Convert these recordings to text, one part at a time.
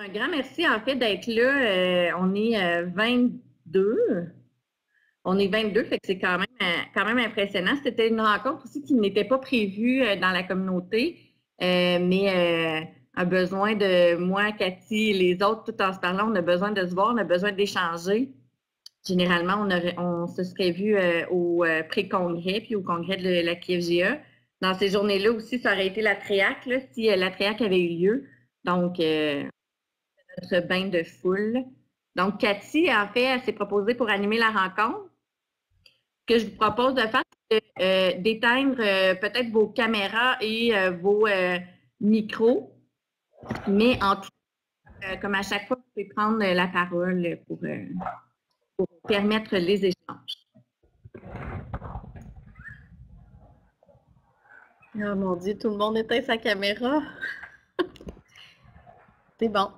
un grand merci en fait d'être là. on est 22. On est 22, fait que c'est quand même, quand même impressionnant. C'était une rencontre aussi qui n'était pas prévue dans la communauté, mais a besoin de moi, Cathy et les autres, tout en se parlant, on a besoin de se voir, on a besoin d'échanger. Généralement, on, se serait vu euh, au euh, pré-congrès puis au congrès de la KFGA. Dans ces journées-là aussi, ça aurait été la TRIAC, là, si euh, la TRIAC avait eu lieu. Donc, notre bain de foule. Donc, Cathy, en fait, elle s'est proposée pour animer la rencontre. Ce que je vous propose de faire, c'est d'éteindre peut-être vos caméras et vos micros mais en tout cas, comme à chaque fois, vous pouvez prendre la parole pour, euh, permettre les échanges. Oh mon Dieu, tout le monde éteint sa caméra. C'est bon.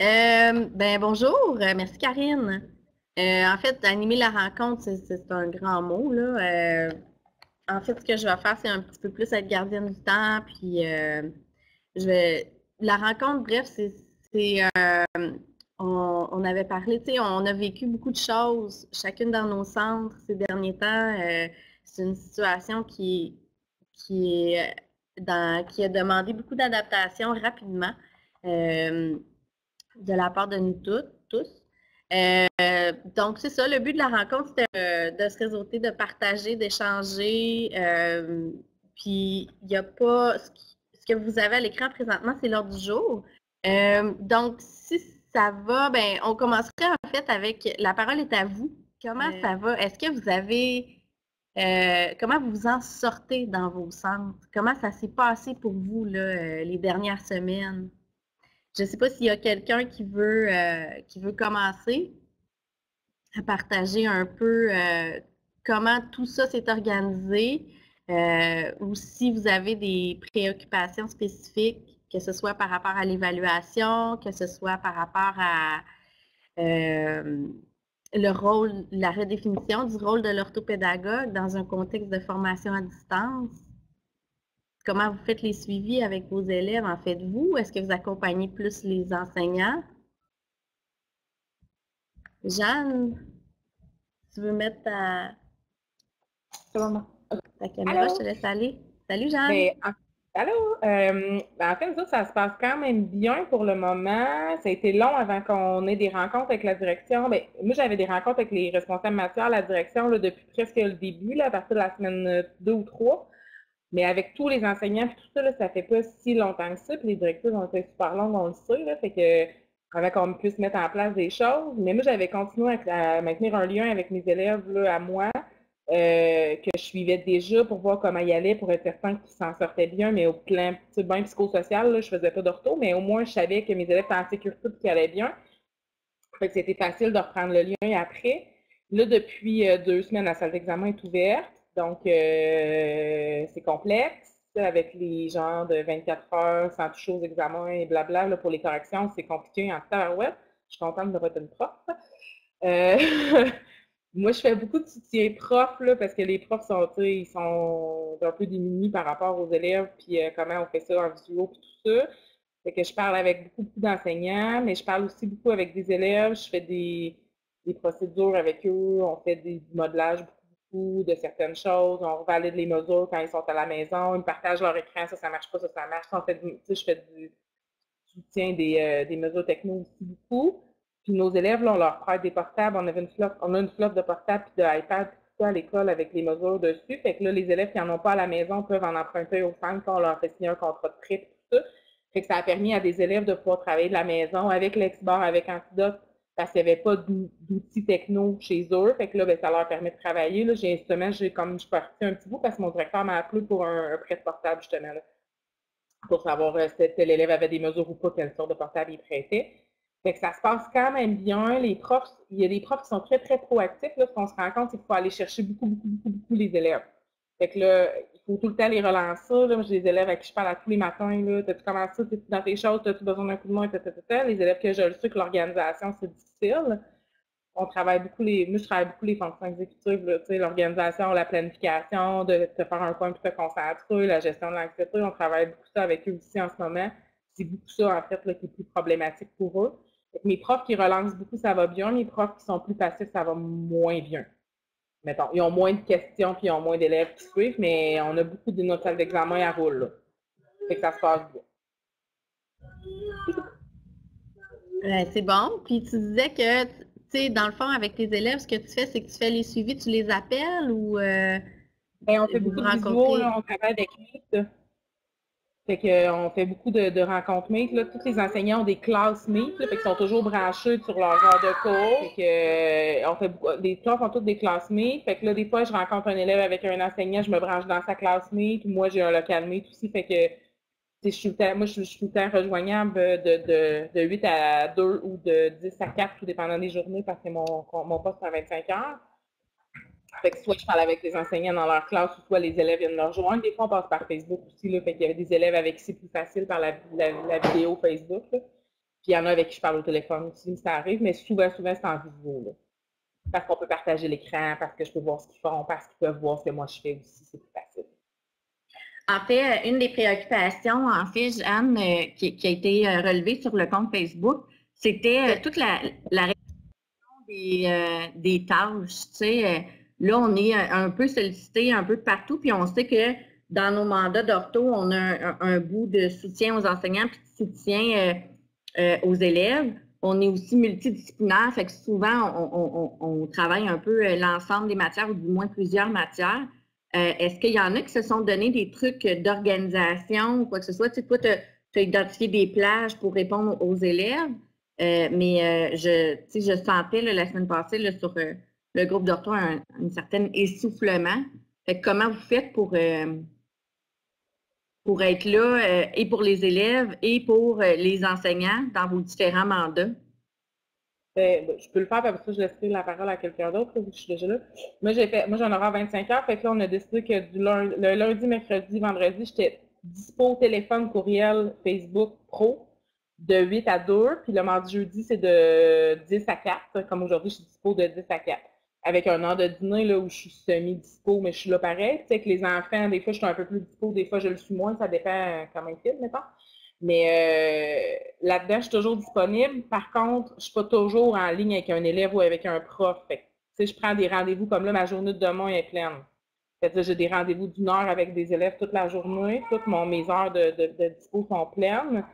Euh, ben bonjour, merci Karine. Euh, en fait, animer la rencontre, c'est un grand mot. Là. en fait, ce que je vais faire, c'est un petit peu plus être gardienne du temps, puis je vais. La rencontre, bref, c'est. Euh, on, avait parlé, tu sais, on a vécu beaucoup de choses, chacune dans nos centres ces derniers temps. Euh, c'est une situation qui, qui, est qui a demandé beaucoup d'adaptation rapidement euh, de la part de nous toutes, tous. donc, c'est ça, le but de la rencontre, c'était de se réseauter, de partager, d'échanger. puis, il n'y a pas ce que vous avez à l'écran présentement, c'est l'ordre du jour. Euh, donc, si ça va, ben, on commencerait en fait avec la parole est à vous. Comment ça va? Est-ce que vous avez euh, comment vous vous en sortez dans vos centres? Comment ça s'est passé pour vous là, euh, les dernières semaines? Je ne sais pas s'il y a quelqu'un qui veut qui veut commencer à partager un peu comment tout ça s'est organisé. Euh, ou si vous avez des préoccupations spécifiques, que ce soit par rapport à l'évaluation, que ce soit par rapport à euh, le rôle, la redéfinition du rôle de l'orthopédagogue dans un contexte de formation à distance. Comment vous faites les suivis avec vos élèves? En faites-vous? Est-ce que vous accompagnez plus les enseignants? Jeanne, tu veux mettre ta... La caméra, je te laisse aller. Salut, Jeanne. Ben, allô? Euh, ben, en fait, ça, ça se passe quand même bien pour le moment. Ça a été long avant qu'on ait des rencontres avec la direction. Ben, moi, j'avais des rencontres avec les responsables matières, la direction, là, depuis presque le début, là, à partir de la semaine 2 ou 3. Mais avec tous les enseignants tout ça, là, ça fait pas si longtemps que ça. Puis les directives ont été super longues, on le sait. Là, fait que avant qu'on puisse mettre en place des choses. Mais moi, j'avais continué à, maintenir un lien avec mes élèves là, à moi. Euh, que je suivais déjà pour voir comment il allait, pour être certain qu'ils s'en sortaient bien, mais au plan bien psychosocial, là, je faisais pas d'ortho, mais au moins je savais que mes élèves étaient en sécurité et qu'ils allaient bien. Fait que c'était facile de reprendre le lien après. Là, depuis euh, deux semaines, la salle d'examen est ouverte, donc euh, c'est complexe. Avec les gens de 24 heures sans toucher aux examens et blabla, pour les corrections, c'est compliqué en web. Je suis contente de votre prof. Moi, je fais beaucoup de soutien prof, là, parce que les profs sont, ils sont un peu démunis par rapport aux élèves, puis euh, comment on fait ça en visio, puis tout ça. Fait que je parle avec beaucoup, d'enseignants, mais je parle aussi beaucoup avec des élèves. Je fais des, procédures avec eux, on fait des modelages beaucoup, de certaines choses, on valide les mesures quand ils sont à la maison, ils partagent leur écran, ça, ça marche pas, ça, ça marche. En fait, je fais du soutien des, euh, des mesures techno aussi beaucoup. Puis nos élèves, on leur prête des portables. On une on a une flotte de portables et d'iPad tout à l'école avec les mesures dessus. Fait que là, les élèves qui n'en ont pas à la maison peuvent en emprunter au centre quand on leur fait signer un contrat de prêt tout ça. Fait que ça a permis à des élèves de pouvoir travailler de la maison avec l'Exbar, avec Antidote, parce qu'il n'y avait pas d'outils techno chez eux. Fait que là, ben, ça leur permet de travailler. Là, j'ai justement, j'ai comme je suis partie un petit bout parce que mon directeur m'a appelé pour un, prêt de portable, justement, pour savoir euh, si l'élève avait des mesures ou pas, quelle sorte de portable il prêtait. Fait que ça se passe quand même bien. Les profs, il y a des profs qui sont très, très proactifs. Là, ce qu'on se rend compte, c'est qu'il faut aller chercher beaucoup, beaucoup, beaucoup, beaucoup les élèves. Fait que là, faut tout le temps les relancer. Là. J'ai des élèves avec qui je parle à tous les matins. T'as-tu commencé dans tes choses? T'as-tu besoin d'un coup de main? Les élèves que je le sais que l'organisation, c'est difficile. On travaille beaucoup les. Moi, je travaille beaucoup les fonctions exécutives, l'organisation, la planification, de te faire un coin pour te concentrer, la gestion de l'anxiété. On travaille beaucoup ça avec eux aussi en ce moment c'est beaucoup ça, en fait, là, qui est plus problématique pour eux. mes profs qui relancent beaucoup, ça va bien. Les profs qui sont plus passifs, ça va moins bien. Mettons, ils ont moins de questions puis ils ont moins d'élèves qui suivent, mais on a beaucoup de notes d'examen à rouler. Là. Fait que ça se passe bien. c'est bon. Puis tu disais que, tu sais, dans le fond, avec tes élèves, ce que tu fais, c'est que tu fais les suivis, tu les appelles ou. Euh, ben, on fait beaucoup de vidéos, on travaille avec Meet. Fait qu'on fait beaucoup de, rencontres Meet. Là. Tous les enseignants ont des classes Meet, fait qu'ils sont toujours branchés sur leur genre de cours. Fait que, euh, on fait les profs ont toutes des classes Meet. Fait que là, des fois, je rencontre un élève avec un enseignant, je me branche dans sa classe Meet. Moi, j'ai un local Meet aussi. Fait que je suis moi, je, suis tout le temps rejoignable de, de, 8 à 2 ou de 10 à 4, tout dépendant des journées, parce que mon, mon poste est à 25 heures. Fait que soit je parle avec les enseignants dans leur classe, soit les élèves viennent me rejoindre. Des fois, on passe par Facebook aussi. Là, fait qu'il y avait des élèves avec qui c'est plus facile par la, vidéo Facebook. Puis il y en a avec qui je parle au téléphone aussi, ça arrive, mais souvent, souvent, c'est en vidéo. Parce qu'on peut partager l'écran, parce que je peux voir ce qu'ils font, parce qu'ils peuvent voir ce que moi je fais aussi, c'est plus facile. En fait, une des préoccupations, en fait, Jeanne, euh, qui, a été euh, relevée sur le compte Facebook, c'était euh, toute la, la des, des, tâches. Tu sais, Là, on est un peu sollicité un peu partout, puis on sait que dans nos mandats d'ortho, on a un, bout de soutien aux enseignants puis de soutien euh, euh, aux élèves. On est aussi multidisciplinaire, fait que souvent, on, travaille un peu euh, l'ensemble des matières ou du moins plusieurs matières. Est-ce qu'il y en a qui se sont donné des trucs d'organisation ou quoi que ce soit? Tu sais, toi, tu as, identifié des plages pour répondre aux élèves, mais je, je sentais la semaine passée là, sur le groupe d'ortho a un, certain essoufflement. comment vous faites pour, euh, pour être là euh, et pour les élèves et pour euh, les enseignants dans vos différents mandats? Ben, ben, je peux le faire, parce que je laisserai la parole à quelqu'un d'autre, que je suis déjà là. Moi, j'ai fait, moi, j'en aurai 25 heures, fait là, on a décidé que du lundi, le lundi, mercredi, vendredi, j'étais dispo téléphone, courriel, Facebook, pro, de 8 à 2, puis le mardi, jeudi, c'est de 10 à 4, comme aujourd'hui, je suis dispo de 10 à 4 avec un heure de dîner là, où je suis semi-dispo, mais je suis là pareil. Tu sais, que les enfants, des fois, je suis un peu plus dispo, des fois, je le suis moins, ça dépend comment ils filment, mettons. Mais euh, là-dedans, je suis toujours disponible. Par contre, je ne suis pas toujours en ligne avec un élève ou avec un prof. Fait tu sais, je prends des rendez-vous comme là, ma journée de demain est pleine. J'ai des rendez-vous d'une heure avec des élèves toute la journée. Toutes mes heures de, de, de dispo sont pleines.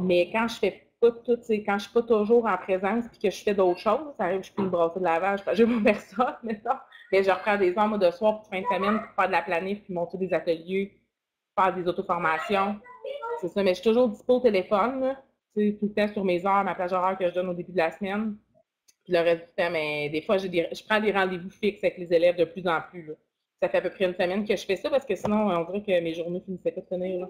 Mais quand je fais quand je ne suis pas toujours en présence et que je fais d'autres choses, ça arrive, je fais une brasserie de lavage, je n'ai pas personne, mais, mais je reprends des heures de soir pour fin de semaine pour faire de la planif, puis monter des ateliers, faire des auto-formations. C'est ça, mais je suis toujours dispo au téléphone, tout le temps sur mes heures, ma plage horaire que je donne au début de la semaine. Puis le reste du temps, mais des fois, je prends des rendez-vous fixes avec les élèves de plus en plus. Ça fait à peu près une semaine que je fais ça parce que sinon, on dirait que mes journées finissaient pas de finir.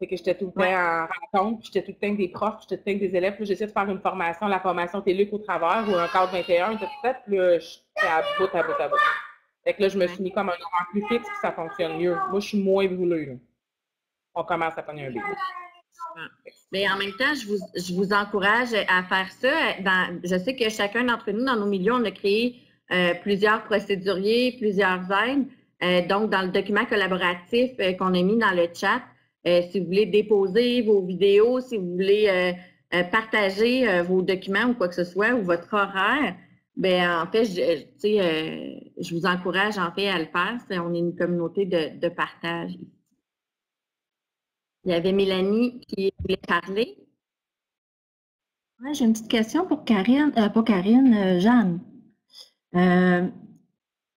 C'est que j'étais tout le temps en rencontre, puis j'étais tout le temps avec des profs, j'étais tout le temps avec des élèves. Puis j'essayais de faire une formation, la formation TELUC au travers ou un cadre 21, tout fait, puis là, j'étais à bout, à bout, à bout. Fait que là, je me suis mis comme un horaire plus fixe, puis ça fonctionne mieux. Moi, je suis moins brûlée. On commence à prendre un bébé. Mais en même temps, je vous, je vous, encourage à faire ça. Dans, je sais que chacun d'entre nous, dans nos milieux, on a créé euh, plusieurs procéduriers, plusieurs aides. Euh, donc, dans le document collaboratif euh, qu'on a mis dans le chat, euh, si vous voulez déposer vos vidéos, si vous voulez euh, euh, partager vos documents ou quoi que ce soit, ou votre horaire, ben en fait, je, je vous encourage en fait à le faire. on est une communauté de, partage. Il y avait Mélanie qui voulait parler. J'ai une petite question pour Karine, pas Karine, Jeanne.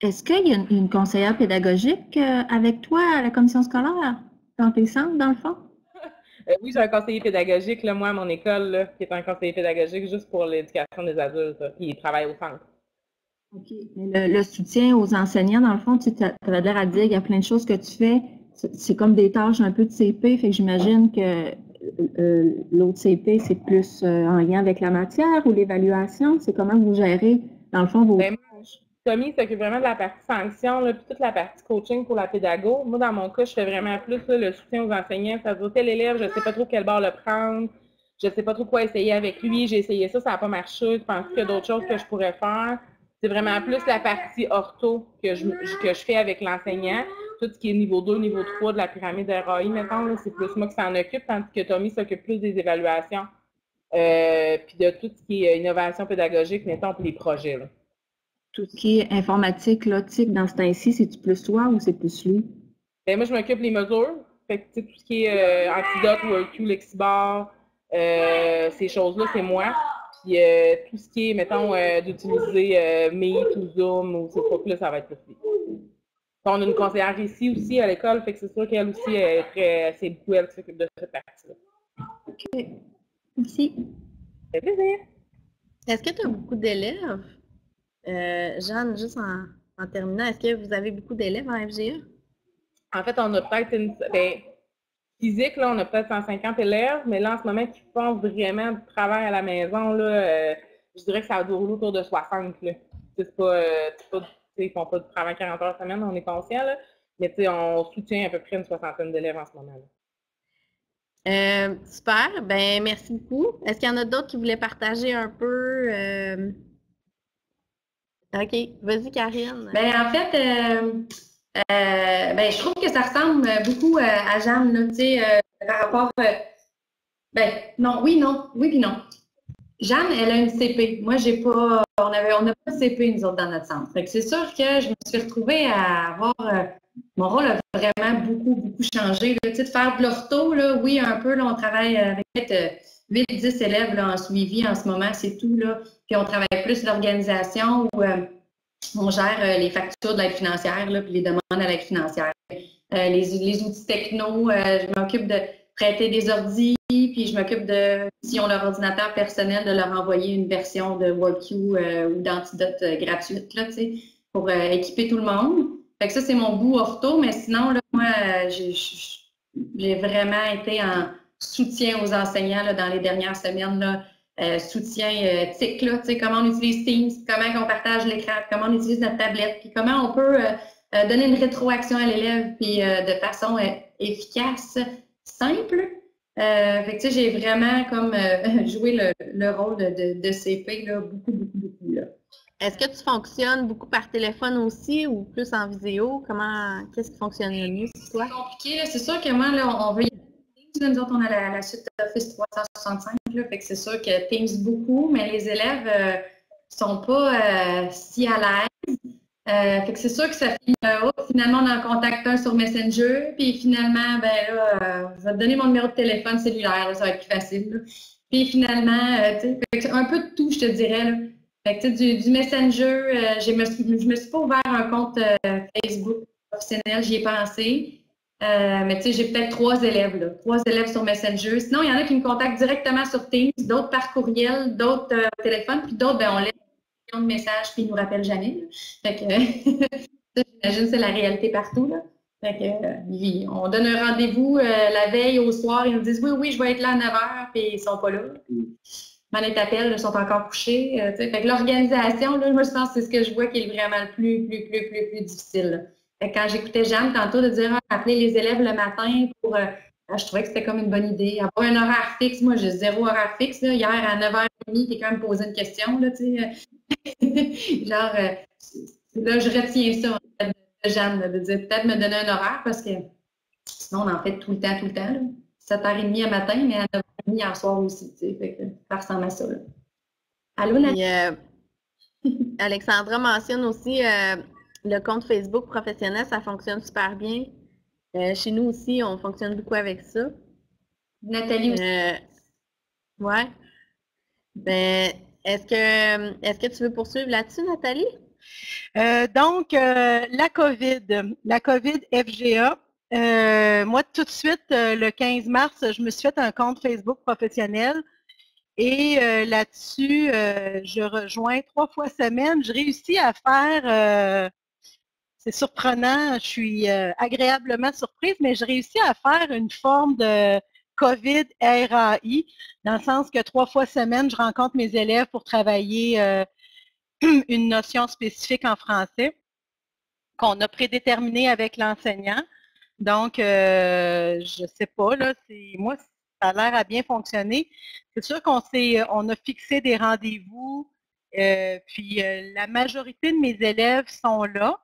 Est-ce qu'il y a une conseillère pédagogique avec toi à la commission scolaire? Dans tes centres, dans le fond? Euh, oui, j'ai un conseiller pédagogique, là, moi, à mon école, qui est un conseiller pédagogique juste pour l'éducation des adultes, qui il travaille au centre. OK. le, soutien aux enseignants, dans le fond, tu avais l'air à dire qu'il y a plein de choses que tu fais. C'est comme des tâches un peu de CP, fait que j'imagine que euh, l'autre CP, c'est plus euh, en lien avec la matière ou l'évaluation. C'est comment vous gérez, dans le fond, vos... Ben, Tommy s'occupe vraiment de la partie sanction, puis toute la partie coaching pour la pédago. Moi, dans mon cas, je fais vraiment plus le soutien aux enseignants. Ça veut dire, tel élève, je ne sais pas trop quel bord le prendre, je ne sais pas trop quoi essayer avec lui, j'ai essayé ça, ça n'a pas marché, je pense qu'il y a d'autres choses que je pourrais faire? C'est vraiment plus la partie ortho que je, que je fais avec l'enseignant. tout ce qui est niveau 2, niveau 3 de la pyramide RAI, mettons, c'est plus moi qui s'en occupe, tandis que Tommy s'occupe plus des évaluations. Euh, puis de tout ce qui est innovation pédagogique, mettons, puis les projets. Tout ce qui est informatique, lotique, dans ce temps-ci, c'est-tu plus toi ou c'est plus lui? Ben, moi, je m'occupe des mesures. Fait que, tout ce qui est euh, Antidote, WorkQ, Lexibar, euh, ces choses-là, c'est moi. Puis euh, tout ce qui est, mettons, euh, d'utiliser euh, Meet ou Zoom ou ces trucs-là, ça va être plus On a une conseillère ici aussi à l'école, fait que c'est sûr qu'elle aussi est très. C'est beaucoup elle qui s'occupe de cette partie-là. OK. Merci. Ça fait plaisir. Est-ce que tu as beaucoup d'élèves? Jeanne, juste en, en terminant, est-ce que vous avez beaucoup d'élèves en FGA? En fait, on a peut-être une. Ben, physique, là, on a peut-être 150 élèves, mais là, en ce moment, qui font vraiment du travail à la maison, là, euh, je dirais que ça doit rouler autour de 60. C'est pas, euh, pas ils font pas du travail 40 heures semaine, on est conscient, là, mais on soutient à peu près une soixantaine d'élèves en ce moment. Là. Euh, super, ben merci beaucoup. Est-ce qu'il y en a d'autres qui voulaient partager un peu? OK, vas-y Karine. Ben en fait, euh, ben, je trouve que ça ressemble beaucoup euh, à Jeanne, là, tu sais, euh, par rapport. ben, non, oui, non, oui, puis non. Jeanne, elle a une CP. Moi, j'ai pas. On on n'a pas de CP, nous autres, dans notre centre. Fait que c'est sûr que je me suis retrouvée à avoir. mon rôle a vraiment beaucoup, beaucoup changé. Tu sais, de faire de l'ortho, là, oui, un peu, là, on travaille avec 8-10 élèves là, en suivi en ce moment, c'est tout. Là. Puis on travaille plus l'organisation ou on gère euh, les factures de l'aide financière, là, puis les demandes à l'aide financière. Euh, les, outils techno, euh, je m'occupe de prêter des ordis, puis je m'occupe de, si on leur ordinateur personnel, de leur envoyer une version de WorkQ ou d'Antidote gratuite, là, pour équiper tout le monde. Ça, c'est mon goût ortho, mais sinon, là, moi, j'ai vraiment été en soutien aux enseignants là, dans les dernières semaines. Là, euh, soutien euh, TIC, là, comment on utilise Teams, comment on partage l'écran, comment on utilise notre tablette, puis comment on peut euh, donner une rétroaction à l'élève, puis de façon efficace, simple. fait que, j'ai vraiment comme joué le, rôle de, CP, là, beaucoup, beaucoup, beaucoup. Là. Est-ce que tu fonctionnes beaucoup par téléphone aussi ou plus en vidéo? Comment, qu'est-ce qui fonctionne le mieux pour toi? C'est compliqué, c'est sûr que moi, là, on veut nous autres, on a la, suite Office 365, là, fait que c'est sûr que Teams beaucoup, mais les élèves ne euh, sont pas euh, si à l'aise. Euh, c'est sûr que ça finit oh, finalement on en contacte un sur Messenger, puis finalement, ben là, je vais te donner mon numéro de téléphone cellulaire, ça va être plus facile. Puis finalement, un peu de tout, je te dirais. Du, Messenger, je me, me suis pas ouvert un compte Facebook professionnel, j'y ai pensé. Euh, mais tu sais, j'ai peut-être trois élèves, là, trois élèves sur Messenger. Sinon, il y en a qui me contactent directement sur Teams, d'autres par courriel, d'autres euh, au téléphone, puis d'autres, ben, on laisse un message puis ils nous rappellent jamais. Fait que, j'imagine c'est la réalité partout. Là. Fait que, euh, on donne un rendez-vous la veille au soir, ils nous disent oui, oui, je vais être là à 9 h, puis ils sont pas là. M'en t'appelle, ils sont encore couchés. fait que l'organisation, là, moi, je pense que c'est ce que je vois qui est vraiment le plus, plus, plus, plus, plus difficile quand j'écoutais Jeanne tantôt de dire ah, appeler les élèves le matin pour. Euh, ah, je trouvais que c'était comme une bonne idée. Avoir un horaire fixe, moi, j'ai zéro horaire fixe. Hier, à 9h30, quelqu'un me posait une question. Là, Genre, euh, là, je retiens ça de Jeanne, de dire peut-être me donner un horaire parce que sinon, on en fait tout le temps, tout le temps. Là. 7h30 à matin, mais à 9h30 en soir aussi. Fait que ça ressemble à ça. Là. Allô, Nathalie? Euh, Alexandra mentionne aussi le compte Facebook professionnel, ça fonctionne super bien. Euh, chez nous aussi, on fonctionne beaucoup avec ça. Nathalie aussi. Euh, ouais. Ben, est-ce que, est-ce que tu veux poursuivre là-dessus, Nathalie? Euh, donc, la COVID, la COVID FGA. moi, tout de suite, le 15 mars, je me suis fait un compte Facebook professionnel. Et là-dessus, je rejoins trois fois semaine. Je réussis à faire c'est surprenant, je suis euh, agréablement surprise, mais j'ai réussi à faire une forme de COVID RAI, dans le sens que trois fois semaine, je rencontre mes élèves pour travailler euh, une notion spécifique en français qu'on a prédéterminée avec l'enseignant. Donc, euh, je ne sais pas, là, moi, ça a l'air à bien fonctionner. C'est sûr qu'on on a fixé des rendez-vous, puis la majorité de mes élèves sont là.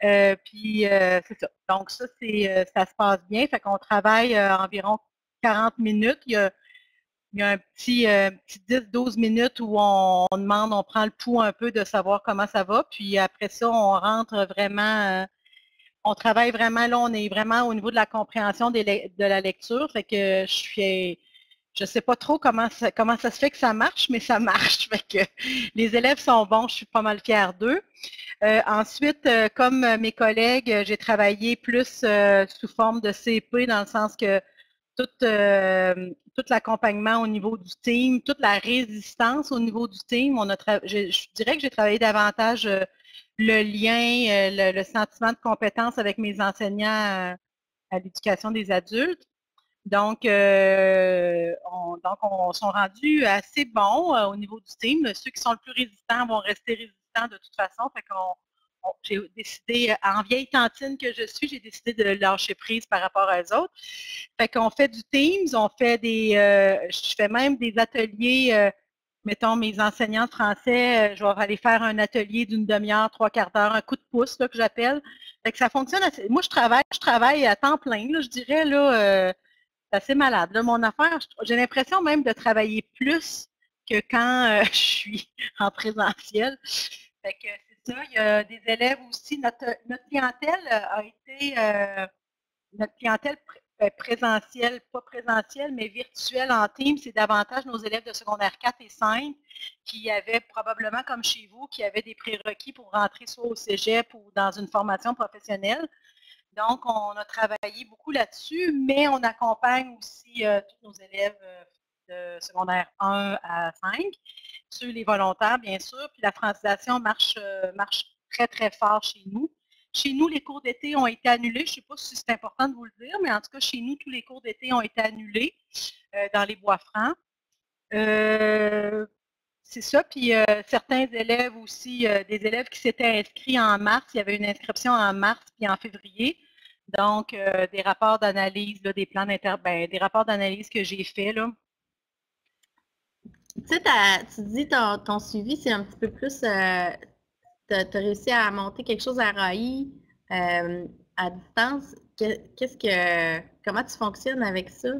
Puis c'est ça. Donc ça, c'est ça se passe bien. Fait qu'on travaille environ 40 minutes. Il y a, un petit, 10-12 minutes où on, demande, on prend le pouls un peu de savoir comment ça va. Puis après ça, on rentre vraiment on travaille vraiment, là, on est vraiment au niveau de la compréhension de la lecture. Fait que je suis je sais pas trop comment ça, comment ça se fait que ça marche, mais ça marche. Fait que les élèves sont bons, je suis pas mal fière d'eux. Euh, ensuite, euh, comme mes collègues, euh, j'ai travaillé plus sous forme de CP dans le sens que tout, tout l'accompagnement au niveau du team, toute la résistance au niveau du team, on a je, je, dirais que j'ai travaillé davantage le lien, le, sentiment de compétence avec mes enseignants à l'éducation des adultes. Donc, euh, on, donc, on sont rendus assez bons euh, au niveau du team. Ceux qui sont le plus résistants vont rester résistants de toute façon. Fait j'ai décidé, en vieille tantine que je suis, j'ai décidé de lâcher prise par rapport aux autres. Fait qu'on fait du Teams, on fait des, euh, je fais même des ateliers, mettons mes enseignants de français, je vais aller faire un atelier d'une demi-heure, trois quarts d'heure, un coup de pouce là, que j'appelle. Fait que ça fonctionne assez. Moi, je travaille, je travaille à temps plein, là, je dirais là assez malade. mon affaire, j'ai l'impression même de travailler plus que quand euh, je suis en présentiel. Fait que c'est ça. Il y a des élèves aussi. Notre, clientèle a été euh, notre clientèle euh, présentielle, pas présentielle, mais virtuelle en team, c'est davantage nos élèves de secondaire 4 et 5 qui avaient probablement, comme chez vous, qui avaient des prérequis pour rentrer soit au cégep ou dans une formation professionnelle. Donc, on a travaillé beaucoup là-dessus, mais on accompagne aussi euh, tous nos élèves euh, de secondaire 1 à 5, ceux les volontaires, bien sûr. Puis la francisation marche, euh, marche très, très fort chez nous. Chez nous, les cours d'été ont été annulés. Je ne sais pas si c'est important de vous le dire, mais en tout cas, chez nous, tous les cours d'été ont été annulés dans les bois francs. c'est ça. Puis certains élèves aussi, des élèves qui s'étaient inscrits en mars, il y avait une inscription en mars puis en février. Donc, euh, des rapports d'analyse, des plans d'inter... Ben, des rapports d'analyse que j'ai faits. Là. Tu sais, tu dis ton, ton suivi, c'est un petit peu plus. Euh, tu as, réussi à monter quelque chose à RAI euh, à distance. Qu'est-ce que. Comment tu fonctionnes avec ça?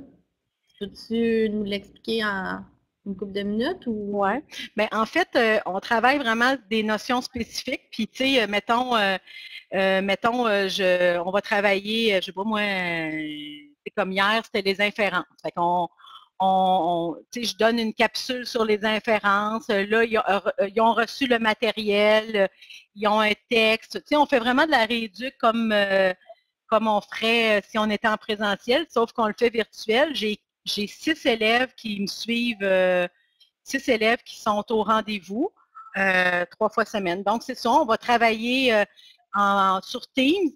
Peux-tu nous l'expliquer en une couple de minutes ou? Oui. Bien, en fait, on travaille vraiment des notions spécifiques. Puis, tu sais, mettons, euh, mettons, euh, je, on va travailler, euh, je sais pas moi, c'est comme hier, c'était les inférences. Fait qu'on, on, je donne une capsule sur les inférences. Là, ils, ont reçu le matériel, ils ont un texte. on fait vraiment de la rééduque comme, comme on ferait si on était en présentiel, sauf qu'on le fait virtuel. J'ai, six élèves qui me suivent, six élèves qui sont au rendez-vous trois fois semaine. Donc, c'est ça, on va travailler sur Teams.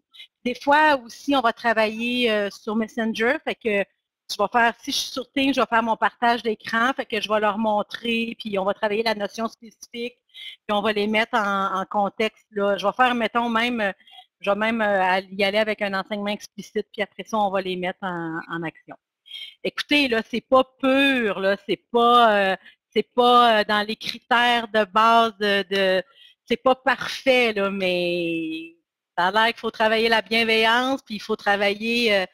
Des fois aussi, on va travailler euh, sur Messenger. Fait que je vais faire, si je suis sur Teams, je vais faire mon partage d'écran, fait que je vais leur montrer, puis on va travailler la notion spécifique, puis on va les mettre en, contexte. Là. Je vais faire, mettons, même, je vais même euh, y aller avec un enseignement explicite, puis après ça, on va les mettre en, action. Écoutez, là, c'est pas pur, là, c'est pas, euh, c'est pas dans les critères de base de c'est pas parfait, là, mais ça a l'air qu'il faut travailler la bienveillance, puis il faut travailler. Euh,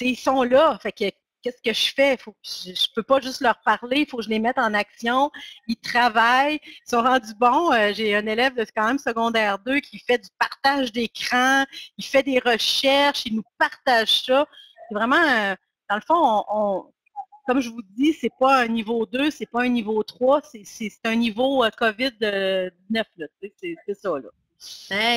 ils sont là. Fait que qu'est-ce que je fais? Je ne peux pas juste leur parler, il faut que je les mette en action. Ils travaillent, ils sont rendus bons. Euh, j'ai un élève de quand même secondaire 2 qui fait du partage d'écran, il fait des recherches, il nous partage ça. C'est vraiment, euh, dans le fond, on, comme je vous dis, c'est pas un niveau 2, c'est pas un niveau 3, c'est un niveau euh, COVID-19. C'est ça. Là.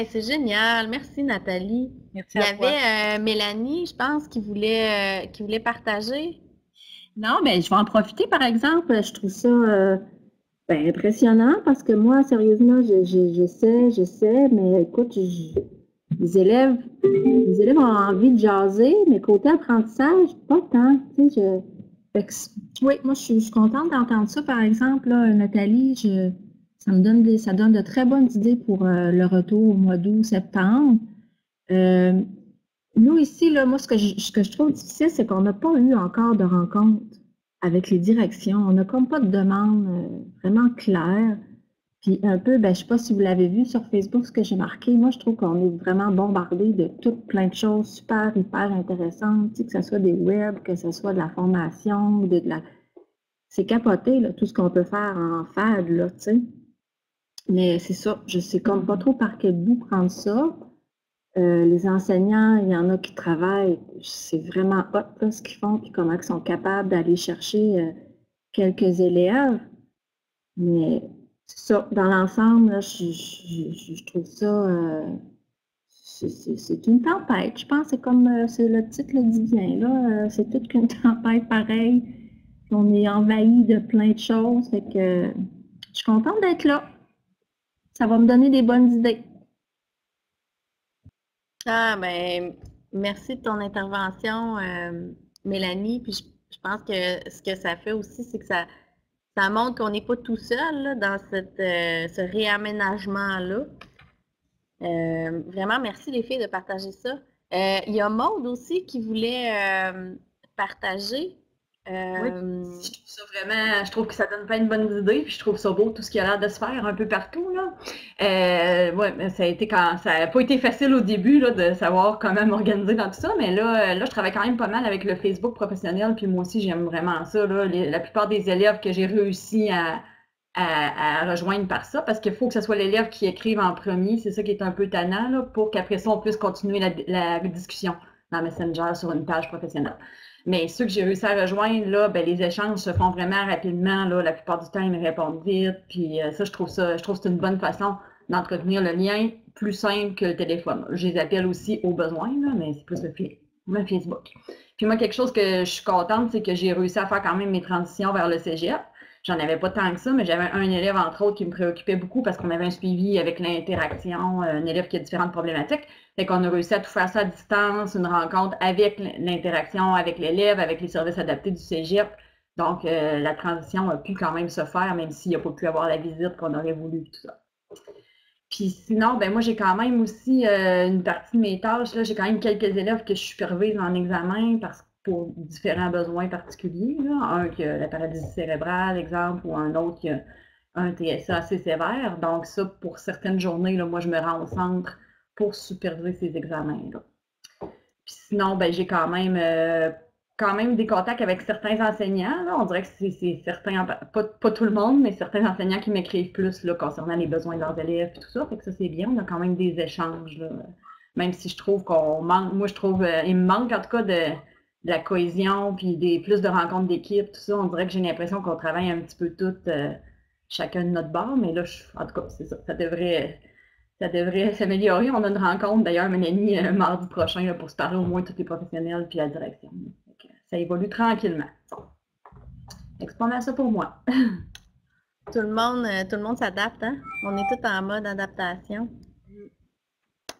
c'est génial. Merci, Nathalie. Merci Il y avait euh, Mélanie, je pense, qui voulait, euh, qui voulait partager. Non, mais je vais en profiter, par exemple. Je trouve ça ben, impressionnant parce que moi, sérieusement, je, je, sais, je sais, mais écoute, les élèves, les élèves ont envie de jaser, mais côté apprentissage, pas tant. Je, oui, moi, je suis, contente d'entendre ça. Par exemple, Nathalie, ça me donne ça donne de très bonnes idées pour euh, le retour au mois d'août, septembre. Euh, nous, ici, là, moi, ce que, je, trouve difficile, c'est qu'on n'a pas eu encore de rencontre avec les directions. On n'a comme pas de demande euh, vraiment claire. Puis un peu, ben, je ne sais pas si vous l'avez vu sur Facebook, ce que j'ai marqué. Moi, je trouve qu'on est vraiment bombardé de toutes plein de choses super, hyper intéressantes, que ce soit des webs, que ce soit de la formation, de, la... C'est capoté, là, tout ce qu'on peut faire en FAD, là, tu sais. Mais c'est ça, je sais comme pas trop par quel bout prendre ça. Euh, les enseignants, il y en a qui travaillent, c'est vraiment hot ce qu'ils font, puis comment ils sont capables d'aller chercher euh, quelques élèves. Mais ça, dans l'ensemble, je, trouve ça, euh, c'est une tempête. Je pense que c'est comme c'est le titre le dit bien, là, c'est toute qu'une tempête pareille. On est envahi de plein de choses. Fait que je suis contente d'être là. Ça va me donner des bonnes idées. Ah, ben, merci de ton intervention, euh, Mélanie. Puis je, pense que ce que ça fait aussi, c'est que ça, ça montre qu'on n'est pas tout seul dans euh, ce réaménagement-là. Euh, vraiment, merci les filles de partager ça. Il y a Maude aussi qui voulait partager. Oui, euh, je trouve ça vraiment, je trouve que ça donne pas une bonne idée, puis je trouve ça beau tout ce qui a l'air de se faire un peu partout. Là. Euh, ouais, ça a été quand ça n'a pas été facile au début là, de savoir comment m'organiser dans tout ça, mais là, là, je travaille quand même pas mal avec le Facebook professionnel, puis moi aussi j'aime vraiment ça. Là. la plupart des élèves que j'ai réussi à, à, rejoindre par ça, parce qu'il faut que ce soit l'élève qui écrive en premier, c'est ça qui est un peu tannant, là, pour qu'après ça, on puisse continuer la, la discussion dans Messenger sur une page professionnelle. Mais ceux que j'ai réussi à rejoindre, là, ben, les échanges se font vraiment rapidement. Là. La plupart du temps, ils me répondent vite. Puis euh, ça, je trouve ça, je trouve que c'est une bonne façon d'entretenir le lien plus simple que le téléphone. Je les appelle aussi au besoin, là, mais c'est plus le, Facebook. Puis moi, quelque chose que je suis contente, c'est que j'ai réussi à faire quand même mes transitions vers le cégep. J'en avais pas tant que ça, mais j'avais un élève, entre autres, qui me préoccupait beaucoup parce qu'on avait un suivi avec l'interaction, euh, un élève qui a différentes problématiques. Fait qu'on a réussi à tout faire ça à distance, une rencontre avec l'interaction avec l'élève, avec les services adaptés du cégep. Donc, euh, la transition a pu quand même se faire, même s'il n'y a pas pu avoir la visite qu'on aurait voulu, tout ça. Puis sinon, ben moi, j'ai quand même aussi euh, une partie de mes tâches. J'ai quand même quelques élèves que je supervise en examen parce pour différents besoins particuliers. Un qui a la paralysie cérébrale, exemple, ou un autre qui a un TSA assez sévère. Donc ça, pour certaines journées, là, moi, je me rends au centre pour superviser ces examens-là. Puis sinon, ben, j'ai quand même, euh, quand même des contacts avec certains enseignants. On dirait que c'est certains, pas, tout le monde, mais certains enseignants qui m'écrivent plus là, concernant les besoins de leurs élèves et tout ça. Fait que ça, c'est bien. On a quand même des échanges. Là. Même si je trouve qu'on manque, moi je trouve, euh, il me manque en tout cas de, la cohésion, puis des plus de rencontres d'équipe, tout ça. On dirait que j'ai l'impression qu'on travaille un petit peu toutes, euh, chacun de notre bord, mais là, en tout cas, c'est ça. Ça devrait ça devrait s'améliorer. On a une rencontre d'ailleurs, Mélanie, euh, mardi prochain pour se parler au moins tous les professionnels puis la direction. ça évolue tranquillement. C'est pas mal ça pour moi. tout le monde, euh, tout le monde s'adapte, hein? On est tous en mode adaptation.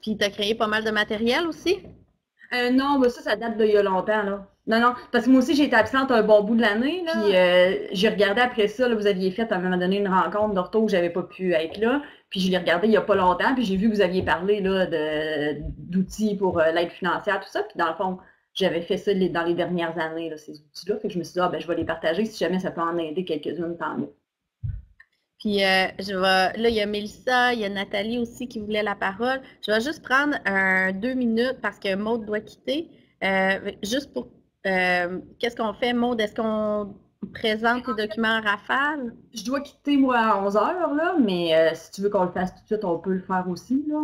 Puis tu as créé pas mal de matériel aussi? Euh, non, mais ça, ça date d'il y a longtemps, là. Non, non, parce que moi aussi, j'ai été absente un bon bout de l'année, puis j'ai regardé après ça, vous aviez fait à un moment donné une rencontre d'ortho où j'avais pas pu être là. Puis je l'ai regardé il n'y a pas longtemps, puis j'ai vu que vous aviez parlé d'outils pour euh, l'aide financière, tout ça. Puis dans le fond, j'avais fait ça dans les dernières années, là, ces outils-là. Fait que je me suis dit, ah, ben, je vais les partager si jamais ça peut en aider quelques-unes, tant mieux. Puis euh, je vais, là, il y a Mélissa, il y a Nathalie aussi qui voulait la parole. Je vais juste prendre un, deux minutes parce que Maude doit quitter. Euh, juste pour qu'est-ce qu'on fait, Maude? Est-ce qu'on présente tes documents en rafale? Je dois quitter moi à 11 heures, là, mais euh, si tu veux qu'on le fasse tout de suite, on peut le faire aussi. Là.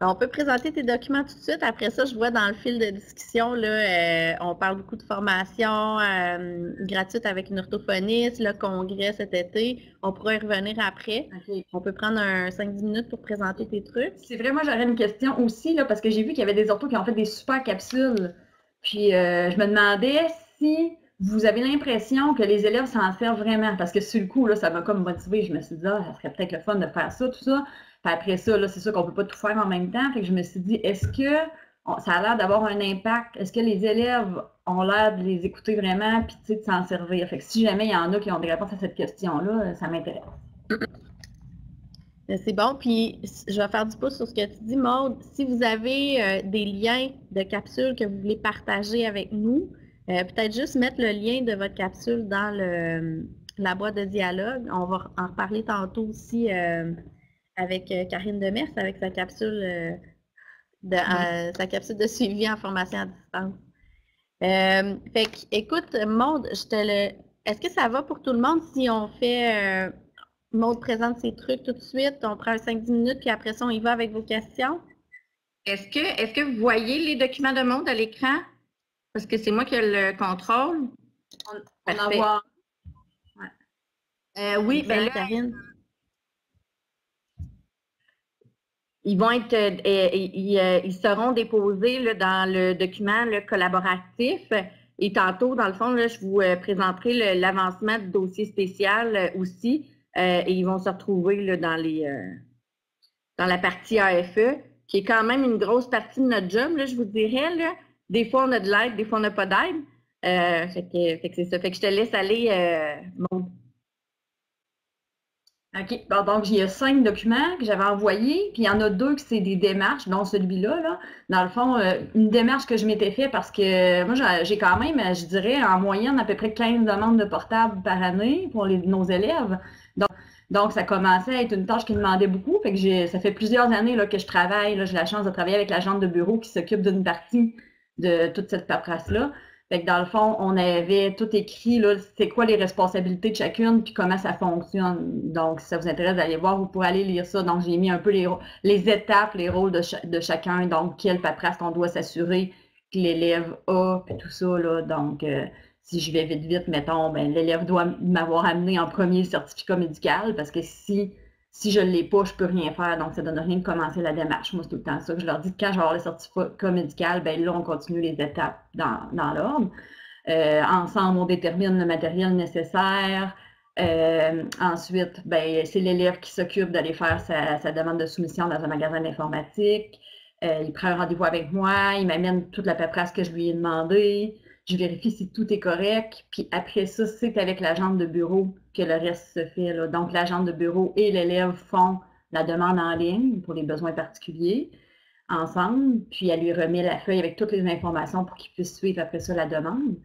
Ben, on peut présenter tes documents tout de suite. Après ça, je vois dans le fil de discussion, là, euh, on parle beaucoup de formation euh, gratuite avec une orthophoniste, le congrès cet été. On pourra y revenir après. On peut prendre un 5-10 minutes pour présenter tes trucs. C'est vrai, moi j'aurais une question aussi, là, parce que j'ai vu qu'il y avait des orthos qui ont fait des super capsules. Puis je me demandais si vous avez l'impression que les élèves s'en servent vraiment. Parce que sur le coup, là, ça m'a comme motivé. Je me suis dit, ah, ça serait peut-être le fun de faire ça, tout ça. Puis après ça, là, c'est sûr qu'on ne peut pas tout faire en même temps. Fait que je me suis dit, est-ce que ça a l'air d'avoir un impact? Est-ce que les élèves ont l'air de les écouter vraiment puis de s'en servir? Fait que si jamais il y en a qui ont des réponses à cette question-là, ça m'intéresse. Ben, c'est bon, puis je vais faire du pouce sur ce que tu dis, Maude. Si vous avez euh, des liens de capsules que vous voulez partager avec nous, euh, peut-être juste mettre le lien de votre capsule dans le, la boîte de dialogue. On va en reparler tantôt aussi avec Karine Demers, avec sa capsule, de, sa capsule de suivi en formation à distance. fait que, écoute, Maude, je te le... Est-ce que ça va pour tout le monde si on fait Maud présente ses trucs tout de suite. On prend 5-10 minutes, puis après ça, on y va avec vos questions? Est-ce que, est que vous voyez les documents de Maud à l'écran? Parce que c'est moi qui ai le contrôle. On, en voit. Euh, oui, bien Karine. Ils vont être, euh, euh, ils, seront déposés dans le document collaboratif. Et tantôt, dans le fond, je vous présenterai l'avancement du dossier spécial aussi. Euh, et ils vont se retrouver dans, les, euh, dans la partie AFE, qui est quand même une grosse partie de notre job, je vous dirais. Là. Des fois, on a de l'aide, des fois, on n'a pas d'aide. Euh, fait que, c'est ça. Fait que je te laisse aller, mon OK. donc, il y a cinq documents que j'avais envoyés, puis il y en a deux qui c'est des démarches, dont celui-là. Là. Dans le fond, une démarche que je m'étais fait parce que moi, j'ai quand même, je dirais, en moyenne, à peu près 15 demandes de portable par année pour nos élèves. Donc, ça commençait à être une tâche qui demandait beaucoup. Fait que ça fait plusieurs années là, que je travaille. J'ai la chance de travailler avec l'agente de bureau qui s'occupe d'une partie de toute cette paperasse-là. Fait que dans le fond, on avait tout écrit, là, c'est quoi les responsabilités de chacune, puis comment ça fonctionne. Donc, si ça vous intéresse d'aller voir, vous pourrez aller lire ça. Donc, j'ai mis un peu les, les étapes, les rôles de, chacun. Donc, quelle paperasse on doit s'assurer que l'élève a, puis tout ça. Là. Donc, euh, si je vais vite, vite, mettons, ben, l'élève doit m'avoir amené en premier certificat médical parce que si, si je ne l'ai pas, je ne peux rien faire. Donc, ça ne donne rien de commencer la démarche. Moi, c'est tout le temps ça que je leur dis. Quand je vais avoir le certificat médical, ben là, on continue les étapes dans, dans l'ordre. Euh, ensemble, on détermine le matériel nécessaire. Euh, ensuite, ben, c'est l'élève qui s'occupe d'aller faire sa, demande de soumission dans un magasin d'informatique. Euh, il prend un rendez-vous avec moi, il m'amène toute la paperasse que je lui ai demandé je vérifie si tout est correct. Puis après ça, c'est avec l'agente de bureau que le reste se fait. Donc, l'agente de bureau et l'élève font la demande en ligne pour les besoins particuliers ensemble. Puis, elle lui remet la feuille avec toutes les informations pour qu'il puisse suivre après ça la demande.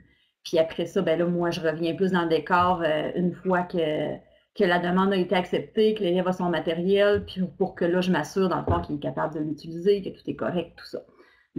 Puis après ça, ben là, moi, je reviens plus dans le décor euh, une fois que, que la demande a été acceptée, que l'élève a son matériel, puis pour que là, je m'assure, dans le fond, qu'il est capable de l'utiliser, que tout est correct, tout ça.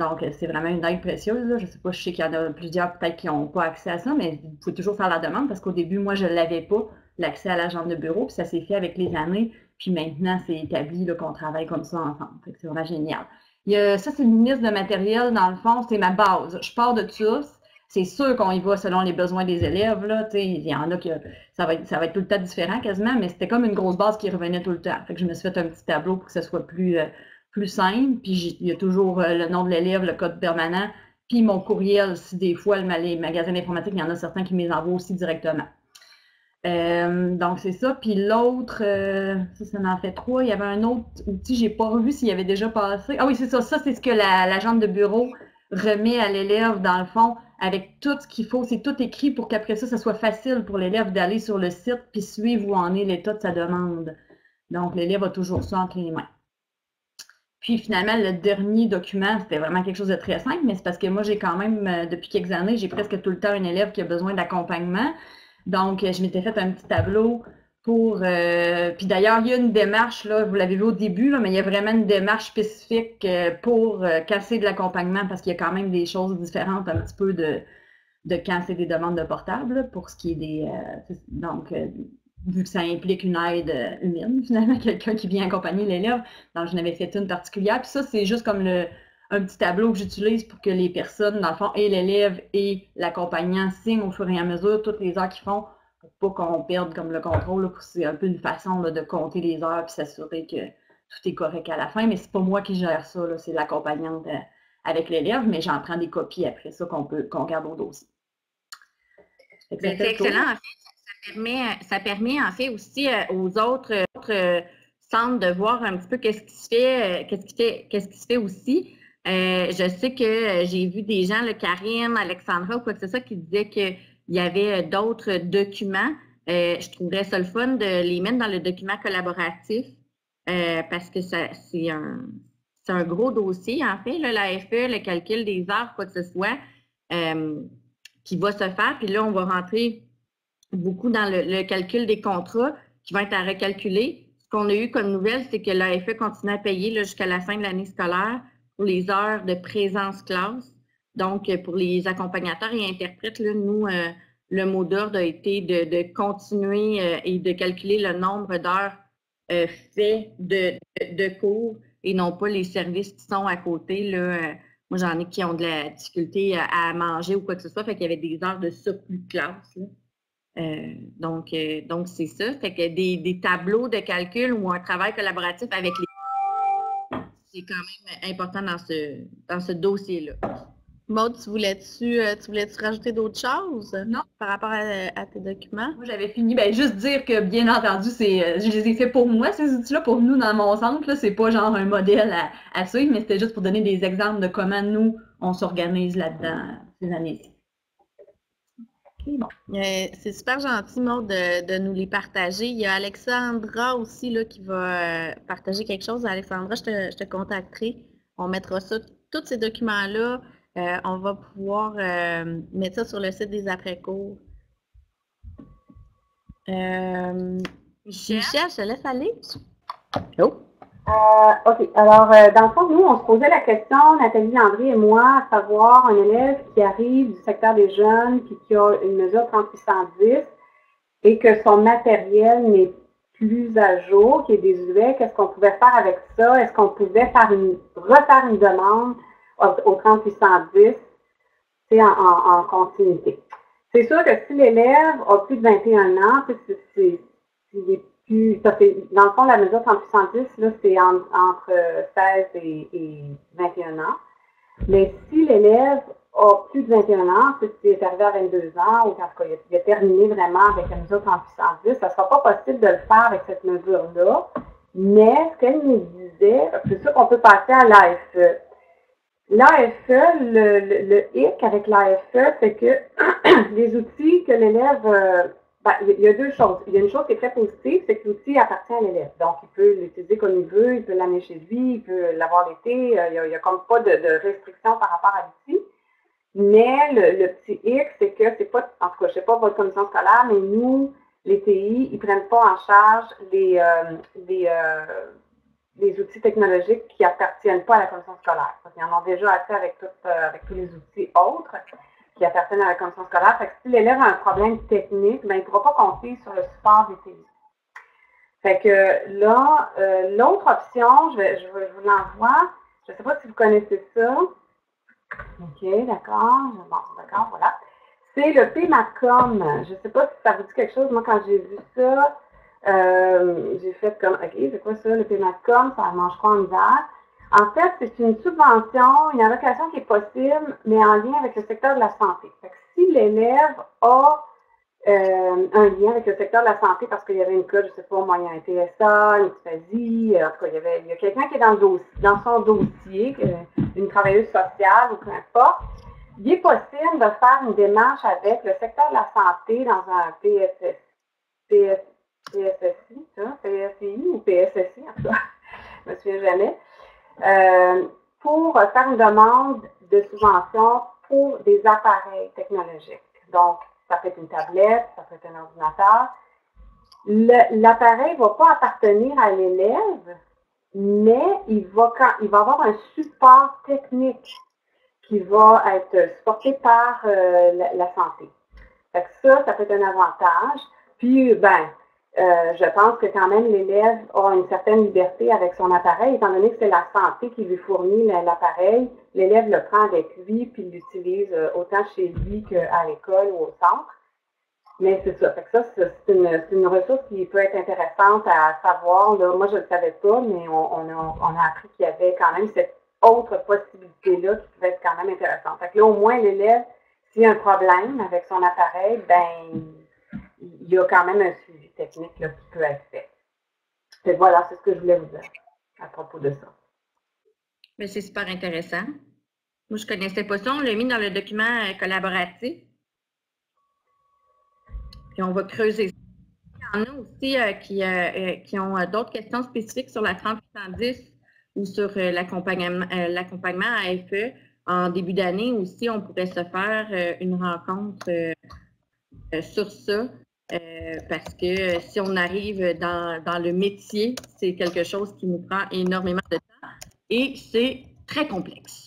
Donc, c'est vraiment une aide précieuse. Je ne sais pas, je sais qu'il y en a plusieurs peut-être qui n'ont pas accès à ça, mais vous pouvez toujours faire la demande parce qu'au début, moi, je ne l'avais pas, l'accès à l'agent de bureau, puis ça s'est fait avec les années. Puis maintenant, c'est établi qu'on travaille comme ça ensemble. C'est vraiment génial. Il y a, ça, c'est une liste de matériel, dans le fond, c'est ma base. Je pars de tous. C'est sûr qu'on y va selon les besoins des élèves. Là, il y en a que ça va, être, ça va être tout le temps différent quasiment, mais c'était comme une grosse base qui revenait tout le temps. Fait que je me suis fait un petit tableau pour que ce soit plus, euh, plus simple. Puis il y a toujours euh, le nom de l'élève, le code permanent, puis mon courriel, si des fois les magasins d'informatique, il y en a certains qui me les envoient aussi directement. Euh, donc, c'est ça. Puis l'autre, euh, ça, ça en fait trois. Il y avait un autre outil, j'ai pas revu s'il y avait déjà passé. Ah oui, c'est ça. Ça, c'est ce que l'agente de bureau remet à l'élève, dans le fond, avec tout ce qu'il faut. C'est tout écrit pour qu'après ça, ça soit facile pour l'élève d'aller sur le site puis suivre où en est l'état de sa demande. Donc, l'élève a toujours ça entre les mains. Puis finalement, le dernier document, c'était vraiment quelque chose de très simple, mais c'est parce que moi, j'ai quand même, euh, depuis quelques années, j'ai presque tout le temps un élève qui a besoin d'accompagnement. Donc, je m'étais fait un petit tableau pour. Euh, puis d'ailleurs, il y a une démarche, là, vous l'avez vu au début, là, mais il y a vraiment une démarche spécifique euh, pour casser de l'accompagnement parce qu'il y a quand même des choses différentes un petit peu de, de quand des demandes de portable, pour ce qui est des. donc, vu que ça implique une aide euh, humaine, finalement, quelqu'un qui vient accompagner l'élève. Donc, je n'avais fait une particulière. Puis ça, c'est juste comme le, un petit tableau que j'utilise pour que les personnes, dans le fond, et l'élève et l'accompagnant signent au fur et à mesure toutes les heures qu'ils font pour pas qu'on perde comme le contrôle. C'est un peu une façon de compter les heures et s'assurer que tout est correct à la fin. Mais c'est pas moi qui gère ça, c'est l'accompagnante euh, avec l'élève, mais j'en prends des copies après ça qu'on peut qu'on garde au dossier. C'est excellent ça permet en fait aussi euh, aux autres, euh, centres de voir un petit peu qu'est-ce qui se fait, euh, qu'est-ce qui fait, qu'est-ce qui se fait aussi. je sais que j'ai vu des gens, le Karine, Alexandra ou quoi que ce soit, qui disaient qu'il y avait d'autres documents. je trouverais ça le fun de les mettre dans le document collaboratif parce que c'est un, un gros dossier, en fait, l'AFE, le calcul des heures, quoi que ce soit, qui va se faire. Puis là, on va rentrer beaucoup dans le, calcul des contrats qui vont être à recalculer. Ce qu'on a eu comme nouvelle, c'est que l'AFE continue à payer jusqu'à la fin de l'année scolaire pour les heures de présence classe. Donc, pour les accompagnateurs et interprètes, nous, le mot d'ordre a été de, continuer et de calculer le nombre d'heures fait de, de, cours et non pas les services qui sont à côté. Là, moi, j'en ai qui ont de la difficulté à, manger ou quoi que ce soit, fait qu'il y avait des heures de surplus de classe. Euh, donc, euh, donc c'est ça. Fait que des, tableaux de calcul ou un travail collaboratif avec les c'est quand même important dans ce, dans ce dossier-là. Maud, tu voulais-tu euh, tu voulais -tu rajouter d'autres choses? Non. Par rapport à, tes documents? Moi, j'avais fini. Ben, juste dire que, bien entendu, c'est, je les ai fait pour moi, ces outils-là, pour nous, dans mon centre. C'est pas genre un modèle à, suivre, mais c'était juste pour donner des exemples de comment nous, on s'organise là-dedans ces années-ci. Bon. Euh, c'est super gentil, Maud, de, nous les partager. Il y a Alexandra aussi là, qui va partager quelque chose. Alexandra, je te, je te contacterai. On mettra ça, tous ces documents-là. Euh, on va pouvoir euh, mettre ça sur le site des après-cours. Euh, Michel, je te laisse aller. Oh. OK. Alors, dans le fond, nous, on se posait la question, Nathalie André et moi, à savoir un élève qui arrive du secteur des jeunes puis qui a une mesure 3810 et que son matériel n'est plus à jour, qui est désuet, qu'est-ce qu'on pouvait faire avec ça? Est-ce qu'on pouvait faire une, refaire une demande au 3810, c'est en, en, continuité? C'est sûr que si l'élève a plus de 21 ans, c'est, ça fait, dans le fond, la mesure 3810, là, c'est entre 16 et, 21 ans. Mais si l'élève a plus de 21 ans, c'est est arrivé à 22 ans, ou quand il a, terminé vraiment avec la mesure 3810, ça ne sera pas possible de le faire avec cette mesure-là. Mais ce qu'elle nous disait, c'est sûr qu'on peut passer à l'AFE. L'AFE, le, le, le, hic avec l'AFE, c'est que les outils que l'élève, euh, ben, il y a deux choses. Il y a une chose qui est très positive, c'est que l'outil appartient à l'élève. Donc, il peut l'utiliser comme il veut, il peut l'amener chez lui, il peut l'avoir l'été, euh, il n'y a, comme pas de, de restriction par rapport à l'outil. Mais le, petit hic, c'est que c'est pas, en tout cas, je sais pas votre commission scolaire, mais nous, les TI, ils prennent pas en charge les, euh, les des outils technologiques qui appartiennent pas à la commission scolaire. Ils en ont déjà assez avec, euh, avec tous les outils autres qui appartiennent à la commission scolaire. Fait que si l'élève a un problème technique, ben, il ne pourra pas compter sur le support des TI. Fait que là, euh, l'autre option, je, vous l'envoie. Je ne sais pas si vous connaissez ça. OK, d'accord. Bon, d'accord, voilà. C'est le PMACOM. Je ne sais pas si ça vous dit quelque chose. Moi, quand j'ai vu ça, euh, j'ai fait comme, OK, c'est quoi ça, le PMATCOM, ça mange quoi en hiver? En fait, c'est une subvention, une allocation qui est possible, mais en lien avec le secteur de la santé. Fait que si l'élève a euh, un lien avec le secteur de la santé parce qu'il y avait une cas, je ne sais pas, moyen PSA, une dysphasie, en tout cas, il y, avait, il y a quelqu'un qui est dans, le dossier, dans son dossier, une travailleuse sociale ou peu importe, il est possible de faire une démarche avec le secteur de la santé dans un PSS, PS, PSSI, ça, PSI ou PSSI, en tout cas, je ne me souviens jamais, euh, pour faire une demande de subvention pour des appareils technologiques. Donc, ça peut être une tablette, ça peut être un ordinateur. L'appareil ne va pas appartenir à l'élève, mais il va, quand, il va avoir un support technique qui va être supporté par euh, la, santé. Fait ça, ça peut être un avantage. Puis, ben, euh, je pense que quand même l'élève a une certaine liberté avec son appareil, étant donné que c'est la santé qui lui fournit l'appareil, l'élève le prend avec lui puis l'utilise euh, autant chez lui qu'à l'école ou au centre. Mais c'est ça. Fait que ça, c'est une, ressource qui peut être intéressante à savoir. Moi, je ne le savais pas, mais on, a, appris qu'il y avait quand même cette autre possibilité-là qui pouvait être quand même intéressante. Fait que là, au moins, l'élève, s'il y a un problème avec son appareil, ben il y a quand même un suivi technique qui peut être fait. voilà, c'est ce que je voulais vous dire à propos de ça. Mais c'est super intéressant. Moi, je ne connaissais pas ça. On l'a mis dans le document euh, collaboratif. Puis on va creuser ça. Il y en a aussi euh, qui, euh, qui, ont d'autres questions spécifiques sur la 3810 ou sur l'accompagnement à AFE. En début d'année aussi, on pourrait se faire une rencontre sur ça Euh, parce que si on arrive dans, dans le métier, c'est quelque chose qui nous prend énormément de temps et c'est très complexe.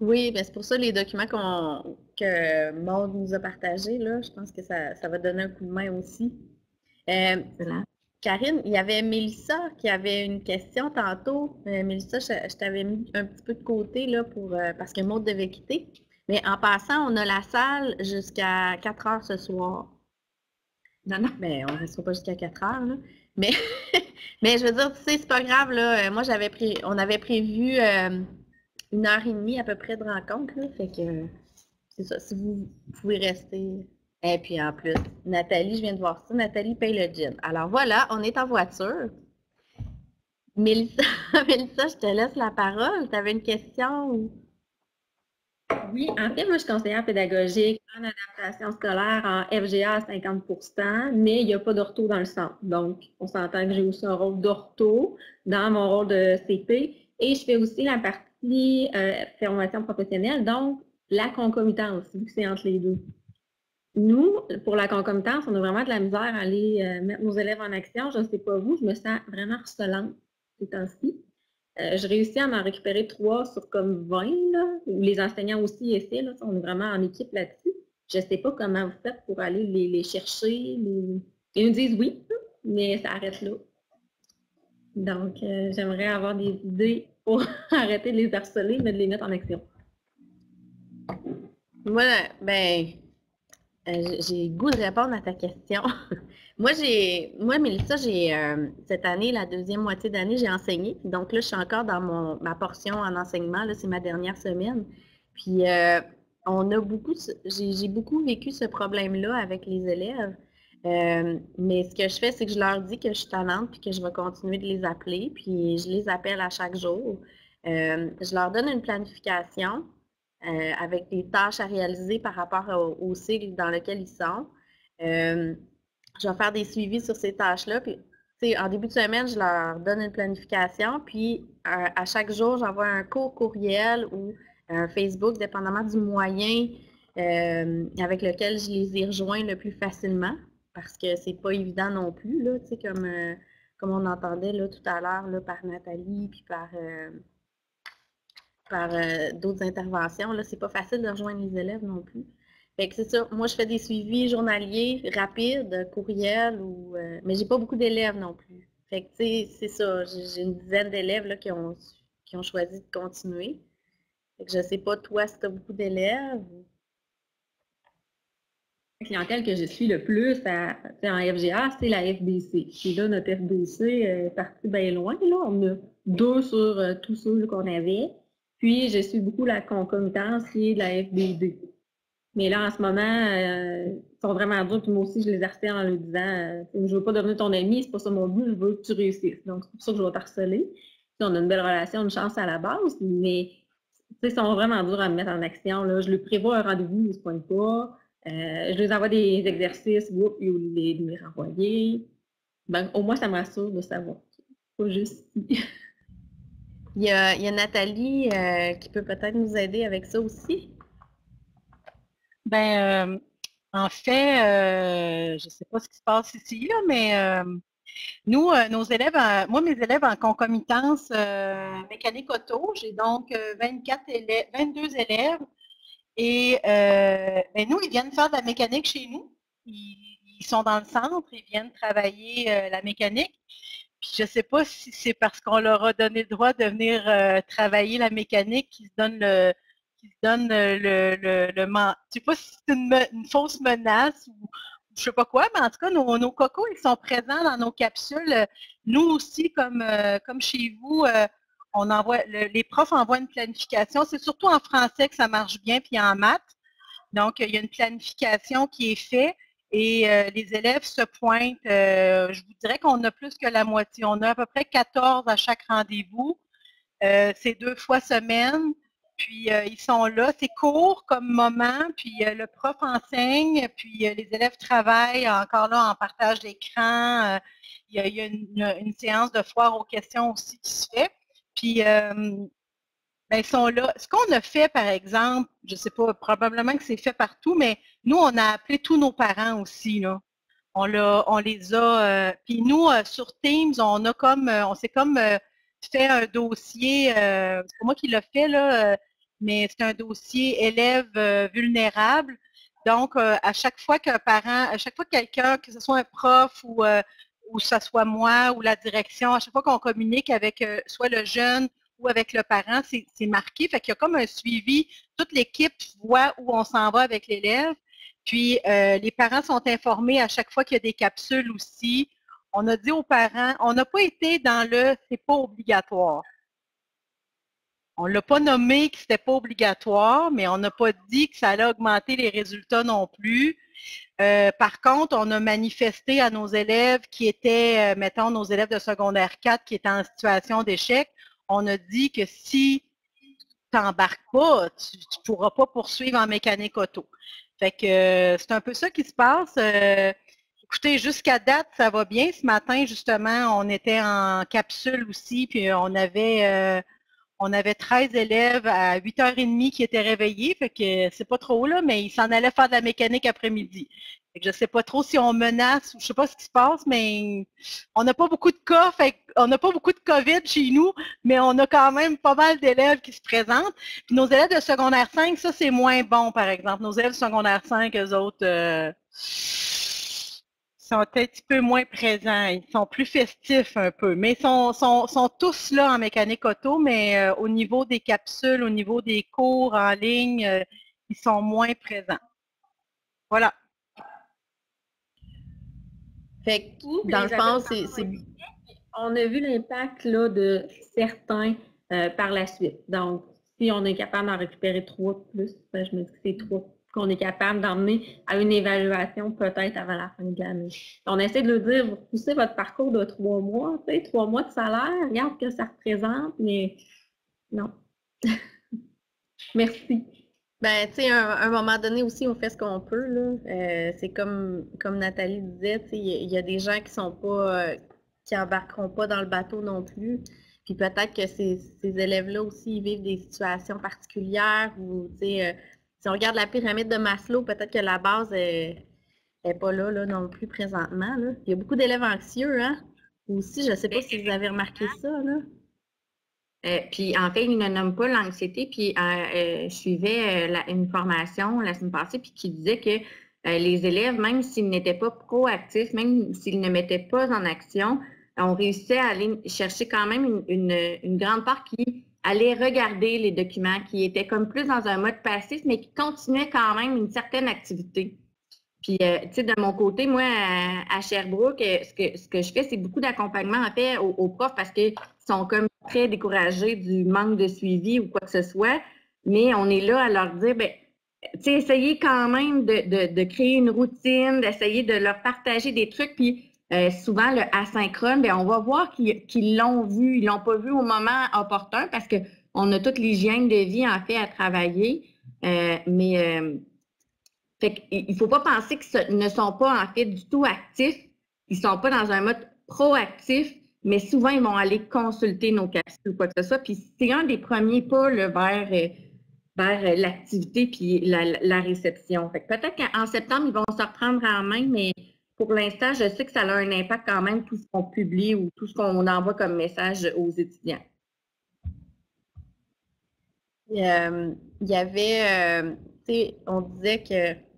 Oui, ben c'est pour ça les documents qu'on que Maud nous a partagés, là, je pense que ça, ça va donner un coup de main aussi. Euh, Karine, il y avait Mélissa qui avait une question tantôt. Euh, Mélissa, je, t'avais mis un petit peu de côté là, pour, euh, parce que Maud devait quitter. Mais en passant, on a la salle jusqu'à 4 heures ce soir. Non, non, mais on ne restera pas jusqu'à 4 heures. Là. Mais, mais je veux dire, tu sais, c'est pas grave. Là. Moi, j'avais on avait prévu une heure et demie à peu près de rencontre. Là, que c'est ça. Si vous pouvez rester. Et puis en plus, Nathalie, je viens de voir ça, Nathalie paye le gin. Alors voilà, on est en voiture. Mélissa, Mélissa je te laisse la parole. Tu avais une question Oui, en fait, moi, je suis conseillère pédagogique en adaptation scolaire en FGA à 50% mais il n'y a pas d'ortho dans le centre. Donc, on s'entend que j'ai aussi un rôle d'ortho dans mon rôle de CP et je fais aussi la partie euh, formation professionnelle, donc la concomitance, vu que c'est entre les deux. Nous, pour la concomitance, on a vraiment de la misère à aller euh, mettre nos élèves en action. Je ne sais pas vous, je me sens vraiment harcelante ces temps-ci. Euh, je réussis à m'en récupérer trois sur comme 20, là, les enseignants aussi essaient, là, on est vraiment en équipe là-dessus. Je ne sais pas comment vous faites pour aller les, chercher. Ils nous disent oui, mais ça arrête là. Donc, j'aimerais avoir des idées pour arrêter de les harceler, mais de les mettre en action? Moi, ben, euh, j'ai goût de répondre à ta question. moi, j'ai, moi, Mélissa, j'ai euh, cette année, la deuxième moitié d'année, j'ai enseigné. Donc là, je suis encore dans mon, ma portion en enseignement. Là, c'est ma dernière semaine. Puis, euh, on a beaucoup, j'ai beaucoup vécu ce problème-là avec les élèves. Euh, mais ce que je fais, c'est que je leur dis que je suis talente puis que je vais continuer de les appeler, puis je les appelle à chaque jour. Euh, je leur donne une planification euh, avec des tâches à réaliser par rapport au, cycle dans lequel ils sont. Je vais faire des suivis sur ces tâches-là. Puis, en début de semaine, je leur donne une planification, puis à, chaque jour, j'envoie un court courriel ou un Facebook, dépendamment du moyen avec lequel je les ai rejoints le plus facilement parce que c'est pas évident non plus, là, comme, euh, comme on entendait là, tout à l'heure par Nathalie, puis par, euh, par euh, d'autres interventions. Là, c'est pas facile de rejoindre les élèves non plus. Fait que c'est ça. Moi, je fais des suivis journaliers rapides, courriels, ou, mais j'ai pas beaucoup d'élèves non plus. Fait que, c'est ça. J'ai une dizaine d'élèves qui ont, qui ont choisi de continuer. Fait que je sais pas, toi, si tu as beaucoup d'élèves. La clientèle que je suis le plus en FGA, c'est la FBC. Puis là, notre FBC est parti bien loin. Là. On a deux sur euh, tous ceux qu'on avait. Puis, je suis beaucoup la concomitance qui est de la FBD. Mais là, en ce moment, euh, ils sont vraiment durs. Puis moi aussi, je les harcèle en leur disant euh, Je veux pas devenir ton ami, c'est pas ça mon but, je veux que tu réussisses. Donc, c'est pour ça que je vais t'harceler. on a une belle relation, une chance à la base, mais ils sont vraiment durs à me mettre en action. Là. Je lui prévois un rendez-vous, ils ne se pointent pas. Euh, je les envoie des exercices, whoop, ils les, les renvoyer. Ben, au moins, ça me rassure de savoir. Pas juste il, y a, il y a Nathalie euh, qui peut peut-être nous aider avec ça aussi. Ben, euh, en fait, je ne sais pas ce qui se passe ici, là, mais nous, nos élèves, moi, mes élèves en concomitance mécanique auto, j'ai donc 24 élèves, 22 élèves et euh, ben, nous, ils viennent faire de la mécanique chez nous. Ils, sont dans le centre, ils viennent travailler euh, la mécanique. Puis je ne sais pas si c'est parce qu'on leur a donné le droit de venir euh, travailler la mécanique qu'ils se donnent le donnent le, le, le, sais pas si c'est une, fausse menace ou je sais pas quoi, mais en tout cas, nos, nos, cocos, ils sont présents dans nos capsules. Nous aussi, comme, comme chez vous, on envoie, les profs envoient une planification. C'est surtout en français que ça marche bien, puis en maths. Donc, il y a une planification qui est faite et euh, les élèves se pointent. Euh, je vous dirais qu'on a plus que la moitié. On a à peu près 14 à chaque rendez-vous. Euh, c'est deux fois semaine. Puis ils sont là. C'est court comme moment. Puis le prof enseigne. Puis les élèves travaillent encore là en partage d'écran. il y a, une, séance de foire aux questions aussi qui se fait. Puis, euh, ben, ils sont là. Ce qu'on a fait, par exemple, je ne sais pas, probablement que c'est fait partout, mais nous, on a appelé tous nos parents aussi. On, on les a. Euh, puis nous, euh, sur Teams, on a comme, euh, on s'est comme fait un dossier, c'est pas moi qui l'ai fait, là, mais c'est un dossier élève vulnérable. Donc, à chaque fois qu'un parent, à chaque fois que quelqu'un, que ce soit un prof ou, ou que ce soit moi ou la direction, à chaque fois qu'on communique avec soit le jeune ou avec le parent, c'est marqué. Fait qu'il y a comme un suivi. Toute l'équipe voit où on s'en va avec l'élève. Puis, euh, les parents sont informés à chaque fois qu'il y a des capsules aussi. On a dit aux parents, on n'a pas été dans le c'est pas obligatoire. On ne l'a pas nommé que ce n'était pas obligatoire, mais on n'a pas dit que ça allait augmenter les résultats non plus. Euh, par contre, on a manifesté à nos élèves qui étaient, euh, mettons, nos élèves de secondaire 4 qui étaient en situation d'échec, on a dit que si tu n'embarques pas, tu ne pourras pas poursuivre en mécanique auto. Fait que euh, c'est un peu ça qui se passe. Écoutez, jusqu'à date, ça va bien. Ce matin, justement, on était en capsule aussi, puis on avait euh, on avait 13 élèves à 8h30 qui étaient réveillés, fait que c'est pas trop là, mais ils s'en allaient faire de la mécanique après-midi. Je ne sais pas trop si on menace ou je sais pas ce qui se passe, mais on n'a pas beaucoup de cas, fait on n'a pas beaucoup de COVID chez nous, mais on a quand même pas mal d'élèves qui se présentent. Puis nos élèves de secondaire 5, ça c'est moins bon, par exemple. Nos élèves de secondaire 5, eux autres euh, sont un petit peu moins présents. Ils sont plus festifs un peu, mais ils sont, sont, tous là en mécanique auto, mais euh, au niveau des capsules, au niveau des cours en ligne, euh, ils sont moins présents. Voilà. Fait que, dans le fond, c'est. On a vu l'impact de certains euh, par la suite. Donc, si on est capable d'en récupérer trois de plus, ben, je me dis que c'est trois qu'on est capable d'emmener à une évaluation peut-être avant la fin de l'année. On essaie de le dire, vous poussez votre parcours de trois mois, tu sais, trois mois de salaire, regarde ce que ça représente, mais non. Merci. Ben, tu sais, à un, moment donné aussi, on fait ce qu'on peut, là. Euh, c'est comme, comme Nathalie disait, il y, a des gens qui sont pas, euh, qui embarqueront pas dans le bateau non plus. Puis peut-être que ces, élèves-là aussi, ils vivent des situations particulières ou, tu sais, euh, si on regarde la pyramide de Maslow, peut-être que la base est, pas là, là, non plus présentement, là. Il y a beaucoup d'élèves anxieux, hein. Aussi, je sais pas si vous avez remarqué ça, là. Euh, puis en fait, il ne nomme pas l'anxiété. Puis euh, euh, je suivais une formation la semaine passée, puis qui disait que les élèves, même s'ils n'étaient pas proactifs, même s'ils ne mettaient pas en action, on réussissait à aller chercher quand même une, grande part qui allait regarder les documents, qui étaient comme plus dans un mode passif, mais qui continuait quand même une certaine activité. Puis, tu sais, de mon côté, moi, à, Sherbrooke, ce que, ce que je fais, c'est beaucoup d'accompagnement, en fait, aux profs parce qu'ils sont comme très découragés du manque de suivi ou quoi que ce soit, mais on est là à leur dire, ben, tu essayez quand même de, créer une routine, d'essayer de leur partager des trucs, puis euh, souvent le asynchrone, bien, on va voir qu'ils l'ont vu, ils l'ont pas vu au moment opportun parce qu'on a toute l'hygiène de vie en fait à travailler, euh, mais euh, il ne faut pas penser qu'ils ne sont pas en fait du tout actifs, ils ne sont pas dans un mode proactif, mais souvent, ils vont aller consulter nos capsules ou quoi que ce soit. Puis c'est un des premiers pas vers, l'activité puis la, réception. Fait peut-être qu'en septembre, ils vont se reprendre en main, mais pour l'instant, je sais que ça a un impact quand même, tout ce qu'on publie ou tout ce qu'on envoie comme message aux étudiants. Euh, il y avait, tu sais, on disait que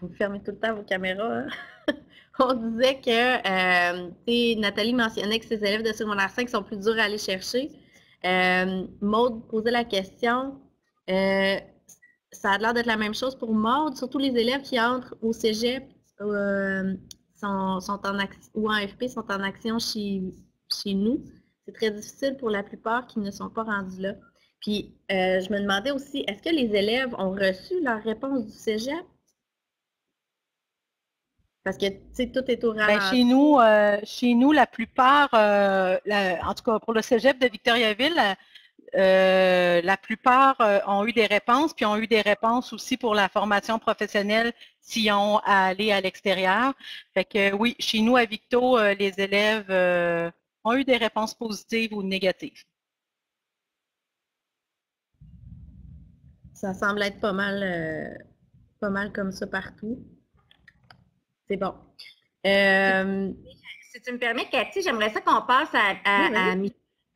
vous fermez tout le temps vos caméras. Hein? on disait que, euh, Nathalie mentionnait que ses élèves de secondaire 5 sont plus durs à aller chercher. Euh, Maude posait la question. Euh, ça a l'air d'être la même chose pour Maude, surtout les élèves qui entrent au cégep euh, sont, sont, en ou en FP sont en action chez, chez nous. C'est très difficile pour la plupart qui ne sont pas rendus là. Puis, je me demandais aussi, est-ce que les élèves ont reçu leur réponse du cégep? Parce que, tu sais, tout est au ben, chez, nous, euh, chez nous, la plupart, euh, en tout cas pour le cégep de Victoriaville, euh, la plupart ont eu des réponses, puis ont eu des réponses aussi pour la formation professionnelle s'ils ont à aller à l'extérieur. Fait que oui, chez nous à Victo, les élèves ont eu des réponses positives ou négatives. Ça semble être pas mal, euh, pas mal comme ça partout. C'est bon. Euh, si tu me permets, Cathy, j'aimerais ça qu'on passe à, à,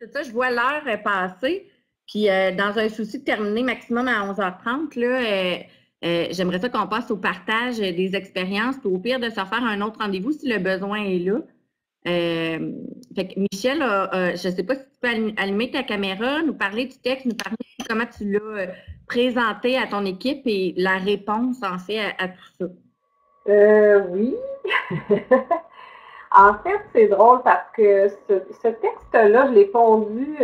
C'est ça, je vois l'heure passer. Puis dans un souci de terminer maximum à 11h30, là, j'aimerais ça qu'on passe au partage des expériences, puis au pire de se faire un autre rendez-vous si le besoin est là. Euh, Michel, je ne sais pas si tu peux allumer ta caméra, nous parler du texte, nous parler de comment tu l'as euh, présenté à ton équipe et la réponse en fait à, tout ça. Euh, oui. en fait, c'est drôle parce que ce, texte-là, je l'ai pondu,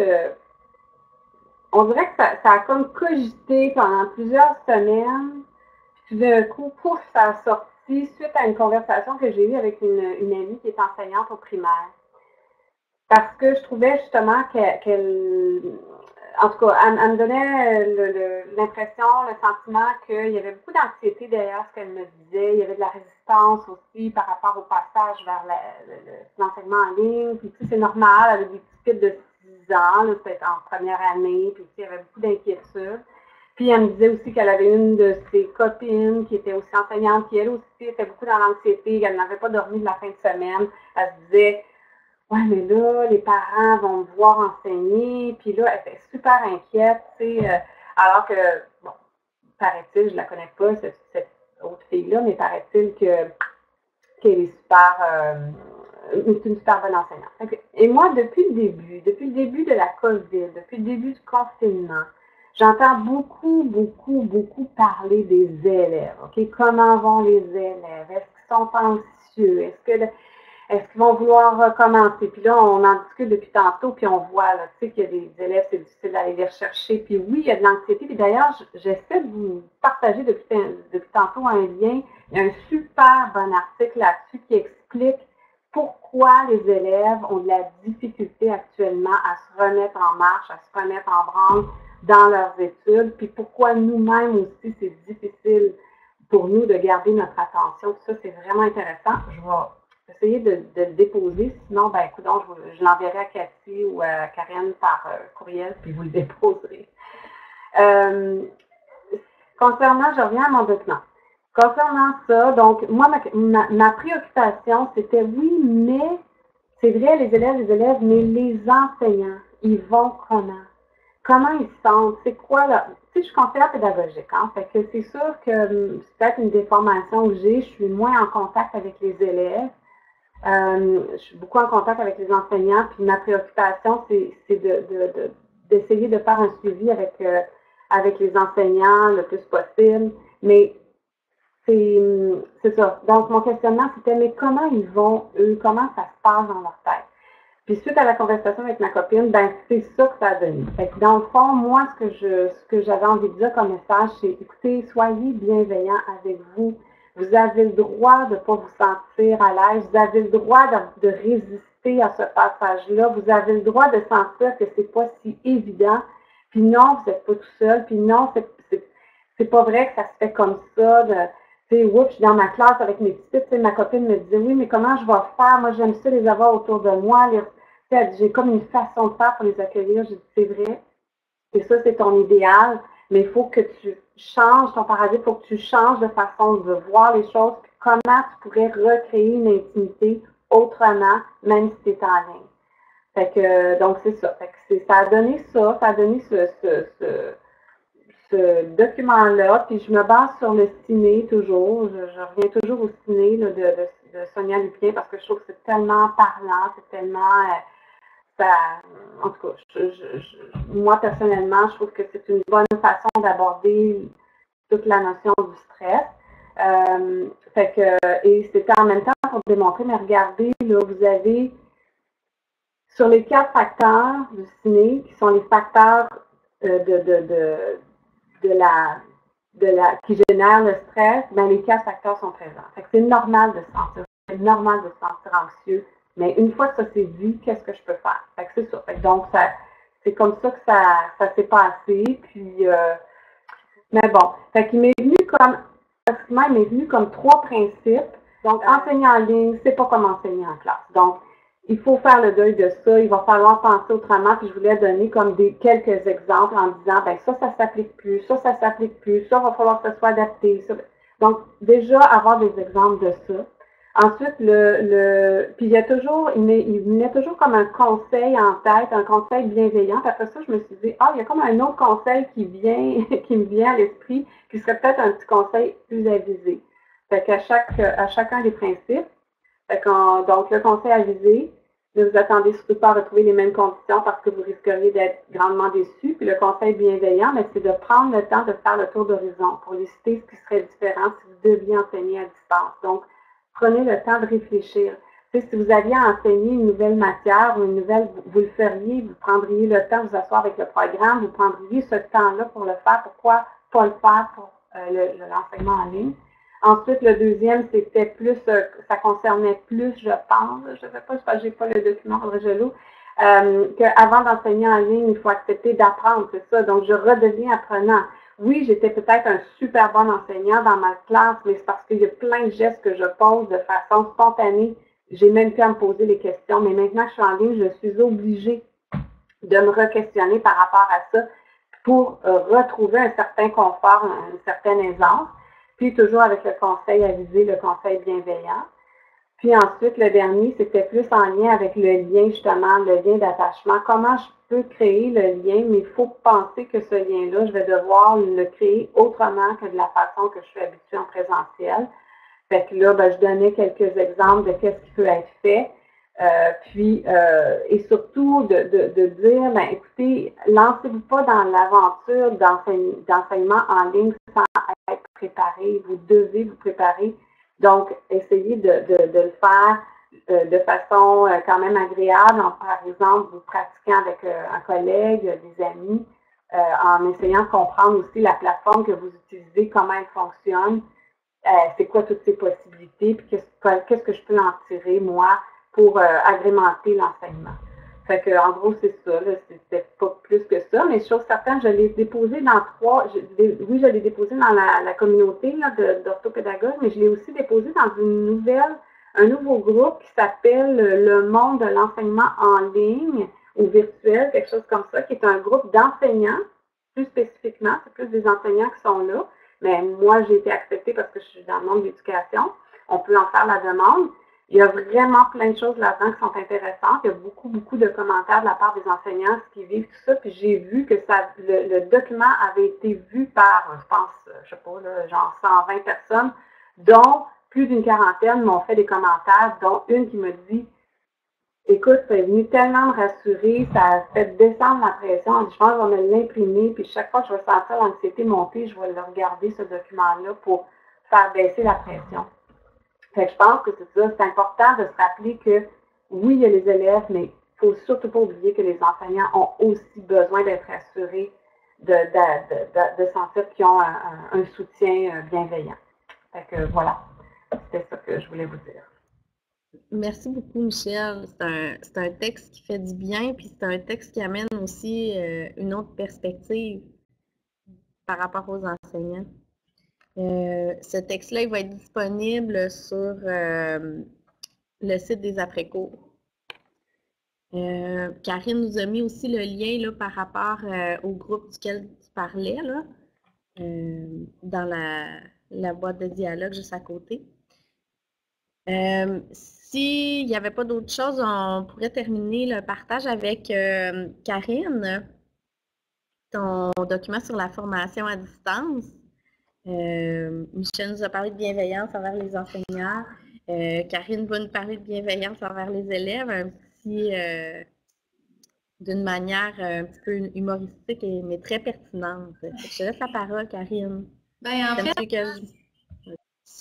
on dirait que ça, ça, a comme cogité pendant plusieurs semaines. Puis d'un coup, pouf, ça a sorti suite à une conversation que j'ai eue avec une, amie qui est enseignante au primaire. Parce que je trouvais justement qu'elle, en tout cas, elle, me donnait l'impression, le, sentiment qu'il y avait beaucoup d'anxiété derrière ce qu'elle me disait. Il y avait de la résistance aussi par rapport au passage vers l'enseignement en ligne. Puis, sais, c'est normal, avec des petits kids de 6 ans, peut-être en première année, puis, il y avait beaucoup d'inquiétudes. Puis elle me disait aussi qu'elle avait une de ses copines qui était aussi enseignante, qui elle aussi était beaucoup dans l'anxiété, qu'elle n'avait pas dormi de la fin de semaine. Elle se disait Ouais, mais là, les parents vont me voir enseigner. Puis là, elle était super inquiète, tu sais. Euh, alors que, bon, paraît-il, je la connais pas, cette, autre fille-là, mais paraît-il que qu'elle est super. Euh, une super bonne enseignante. Et moi, depuis le début, depuis le début de la COVID, depuis le début du confinement, J'entends beaucoup, beaucoup, beaucoup parler des élèves. OK? Comment vont les élèves? Est-ce qu'ils sont anxieux? Est-ce que est-ce qu'ils vont vouloir recommencer? Puis là, on en discute depuis tantôt, puis on voit là, tu sais, qu'il y a des élèves, c'est difficile d'aller les rechercher. Puis oui, il y a de l'anxiété. Puis d'ailleurs, j'essaie de vous partager depuis, depuis tantôt un lien. Il y a un super bon article là-dessus qui explique pourquoi les élèves ont de la difficulté actuellement à se remettre en marche, à se remettre en branle dans leurs études, puis pourquoi nous-mêmes aussi, c'est difficile pour nous de garder notre attention. ça, c'est vraiment intéressant. Je vais essayer de, le déposer. Sinon, ben écoute, je, l'enverrai à Cathy ou à Karen par euh, courriel, puis vous le déposerez. Euh, concernant, je reviens à mon document. Concernant ça, donc, moi, ma, ma préoccupation, c'était oui, mais c'est vrai, les élèves, les élèves, mais les enseignants, ils vont comment? comment ils se sentent, c'est quoi là. Tu sais, je suis conseillère pédagogique, hein, fait que c'est sûr que hum, c'est peut-être une déformation que j'ai, je suis moins en contact avec les élèves. Euh, je suis beaucoup en contact avec les enseignants, puis ma préoccupation, c'est d'essayer de, de, faire un suivi avec, euh, avec les enseignants le plus possible. Mais c'est ça. Donc, mon questionnement, c'était, mais comment ils vont, eux, comment ça se passe dans leur tête? Puis suite à la conversation avec ma copine, ben c'est ça que ça a donné. Fait que dans le fond, moi, ce que j'avais envie de dire comme message, c'est écoutez, soyez bienveillants avec vous. Vous avez le droit de ne pas vous sentir à l'aise. Vous avez le droit de, résister à ce passage-là. Vous avez le droit de sentir que c'est pas si évident. Puis non, vous n'êtes pas tout seul. Puis non, c'est pas vrai que ça se fait comme ça. Tu sais, je suis dans ma classe avec mes petites, ma copine me disait, oui, mais comment je vais faire? Moi, j'aime ça les avoir autour de moi, j'ai comme une façon de faire pour les accueillir. J'ai dit, c'est vrai. Et ça, c'est ton idéal. Mais il faut que tu changes ton paradigme, il faut que tu changes de façon de voir les choses. comment tu pourrais recréer une intimité autrement, même si tu es en ligne. Fait que, donc, c'est ça. Ça a donné ça, ça a donné ce, document-là. Puis je me base sur le ciné toujours. Je, reviens toujours au ciné de, de, Sonia Lupien parce que je trouve que c'est tellement parlant, c'est tellement. Euh, en tout cas, moi personnellement, je trouve que c'est une bonne façon d'aborder toute la notion du stress. Euh, et c'était en même temps pour démontrer, mais regardez, là, vous avez sur les quatre facteurs du ciné, qui sont les facteurs euh, de, de, de, la, de la, qui génèrent le stress, ben, les quatre facteurs sont présents. C'est normal de se sentir, c'est normal de se sentir anxieux, mais une fois que ça s'est dit, qu'est-ce que je peux faire? Fait que c'est ça. donc, ça, c'est comme ça que ça, ça s'est passé. Puis, euh, mais bon, fait qu'il m'est venu comme, pratiquement, il m'est venu comme trois principes. Donc, enseigner en ligne, c'est pas comme enseigner en classe. Donc, il faut faire le deuil de ça, il va falloir penser autrement, puis je voulais donner comme des quelques exemples en disant, ben ça, ça s'applique plus, ça, ça s'applique plus, ça, va falloir que ça soit adapté. Donc, déjà, avoir des exemples de ça. Ensuite, le, le puis il y a toujours, il, venait toujours comme un conseil en tête, un conseil bienveillant. Après ça, je me suis dit, ah, il y a comme un autre conseil qui vient, qui me vient à l'esprit, qui serait peut-être un petit conseil plus avisé. Fait qu'à chaque, à chacun des principes, fait donc le conseil avisé, ne vous attendez surtout pas à retrouver les mêmes conditions parce que vous risqueriez d'être grandement déçu. Puis le conseil bienveillant, ben, c'est de prendre le temps de faire le tour d'horizon pour lister ce qui serait différent si vous deviez enseigner à distance. Donc, prenez le temps de réfléchir. si vous aviez enseigné une nouvelle matière ou une nouvelle, vous, le feriez, vous prendriez le temps de vous asseoir avec le programme, vous prendriez ce temps-là pour le faire. Pourquoi pas le faire pour euh, l'enseignement en ligne? Ensuite, le deuxième, c'était plus, euh, ça concernait plus, je pense, je ne sais pas, je n'ai pas le document, je l'ai, euh, qu'avant d'enseigner en ligne, il faut accepter d'apprendre, c'est ça. Donc, je redeviens apprenant. Oui, j'étais peut-être un super bon enseignant dans ma classe, mais c'est parce qu'il y a plein de gestes que je pose de façon spontanée. J'ai même pu me poser les questions, mais maintenant que je suis en ligne, je suis obligée de me re-questionner par rapport à ça pour euh, retrouver un certain confort, une certaine aisance. Puis toujours avec le conseil avisé, le conseil bienveillant. Puis ensuite, le dernier, c'était plus en lien avec le lien, justement, le lien d'attachement. Comment je peux créer le lien, mais il faut penser que ce lien-là, je vais devoir le créer autrement que de la façon que je suis habituée en présentiel. Fait que là, ben, je donnais quelques exemples de qu'est-ce qui peut être fait. Euh, puis, euh, et surtout de, de, de dire, ben, écoutez, lancez-vous pas dans l'aventure d'enseignement en ligne sans être préparé. Vous devez vous préparer. Donc, essayez de, de le faire de façon euh, quand même agréable, en, par exemple, vous pratiquant avec euh, un collègue, des amis, en essayant de comprendre aussi la plateforme que vous utilisez, comment elle fonctionne, c'est quoi toutes ces possibilités, puis qu'est-ce que je peux en tirer, moi, pour agrémenter l'enseignement. Fait que, en gros, c'est ça, c'était pas plus que ça, mais chose certaine, je l'ai déposé dans trois, oui, je l'ai déposé dans la, communauté d'orthopédagogues, mais je l'ai aussi déposé dans une nouvelle un nouveau groupe qui s'appelle Le monde de l'enseignement en ligne ou virtuel, quelque chose comme ça, qui est un groupe d'enseignants, plus spécifiquement, c'est plus des enseignants qui sont là. Mais moi, j'ai été acceptée parce que je suis dans le monde de l'éducation. On peut en faire la demande. Il y a vraiment plein de choses là-dedans qui sont intéressantes. Il y a beaucoup, beaucoup de commentaires de la part des enseignants, ce qui vivent tout ça. Puis j'ai vu que ça, le, document avait été vu par, je pense, je sais pas, là, genre 120 personnes, dont plus d'une quarantaine m'ont fait des commentaires, dont une qui me dit Écoute, c'est venu tellement me rassurer, ça a fait descendre la pression. Je pense je vais me l'imprimer, puis chaque fois que je vais sentir l'anxiété monter, je vais le regarder, ce document-là, pour faire baisser la pression. Fait que je pense que c'est ça. C'est important de se rappeler que oui, il y a les élèves, mais il ne faut surtout pas oublier que les enseignants ont aussi besoin d'être rassurés, de, sentir qu'ils ont un, soutien euh, bienveillant. Fait que voilà. C'était ça que je voulais vous dire. Merci beaucoup, Michel. C'est un, texte qui fait du bien, puis c'est un texte qui amène aussi euh, une autre perspective par rapport aux enseignants. Euh, ce texte-là, il va être disponible sur euh, le site des après-cours. Karine nous a mis aussi le lien là, par rapport au groupe duquel tu parlais, là, dans la, la boîte de dialogue juste à côté. Euh, s'il n'y avait pas d'autre chose, on pourrait terminer le partage avec euh, Karine, ton document sur la formation à distance. Euh, Michel nous a parlé de bienveillance envers les enseignants. Karine va nous parler de bienveillance envers les élèves, un petit, d'une manière un petit peu humoristique, mais très pertinente. Je te laisse la parole, Karine. Ben, en fait,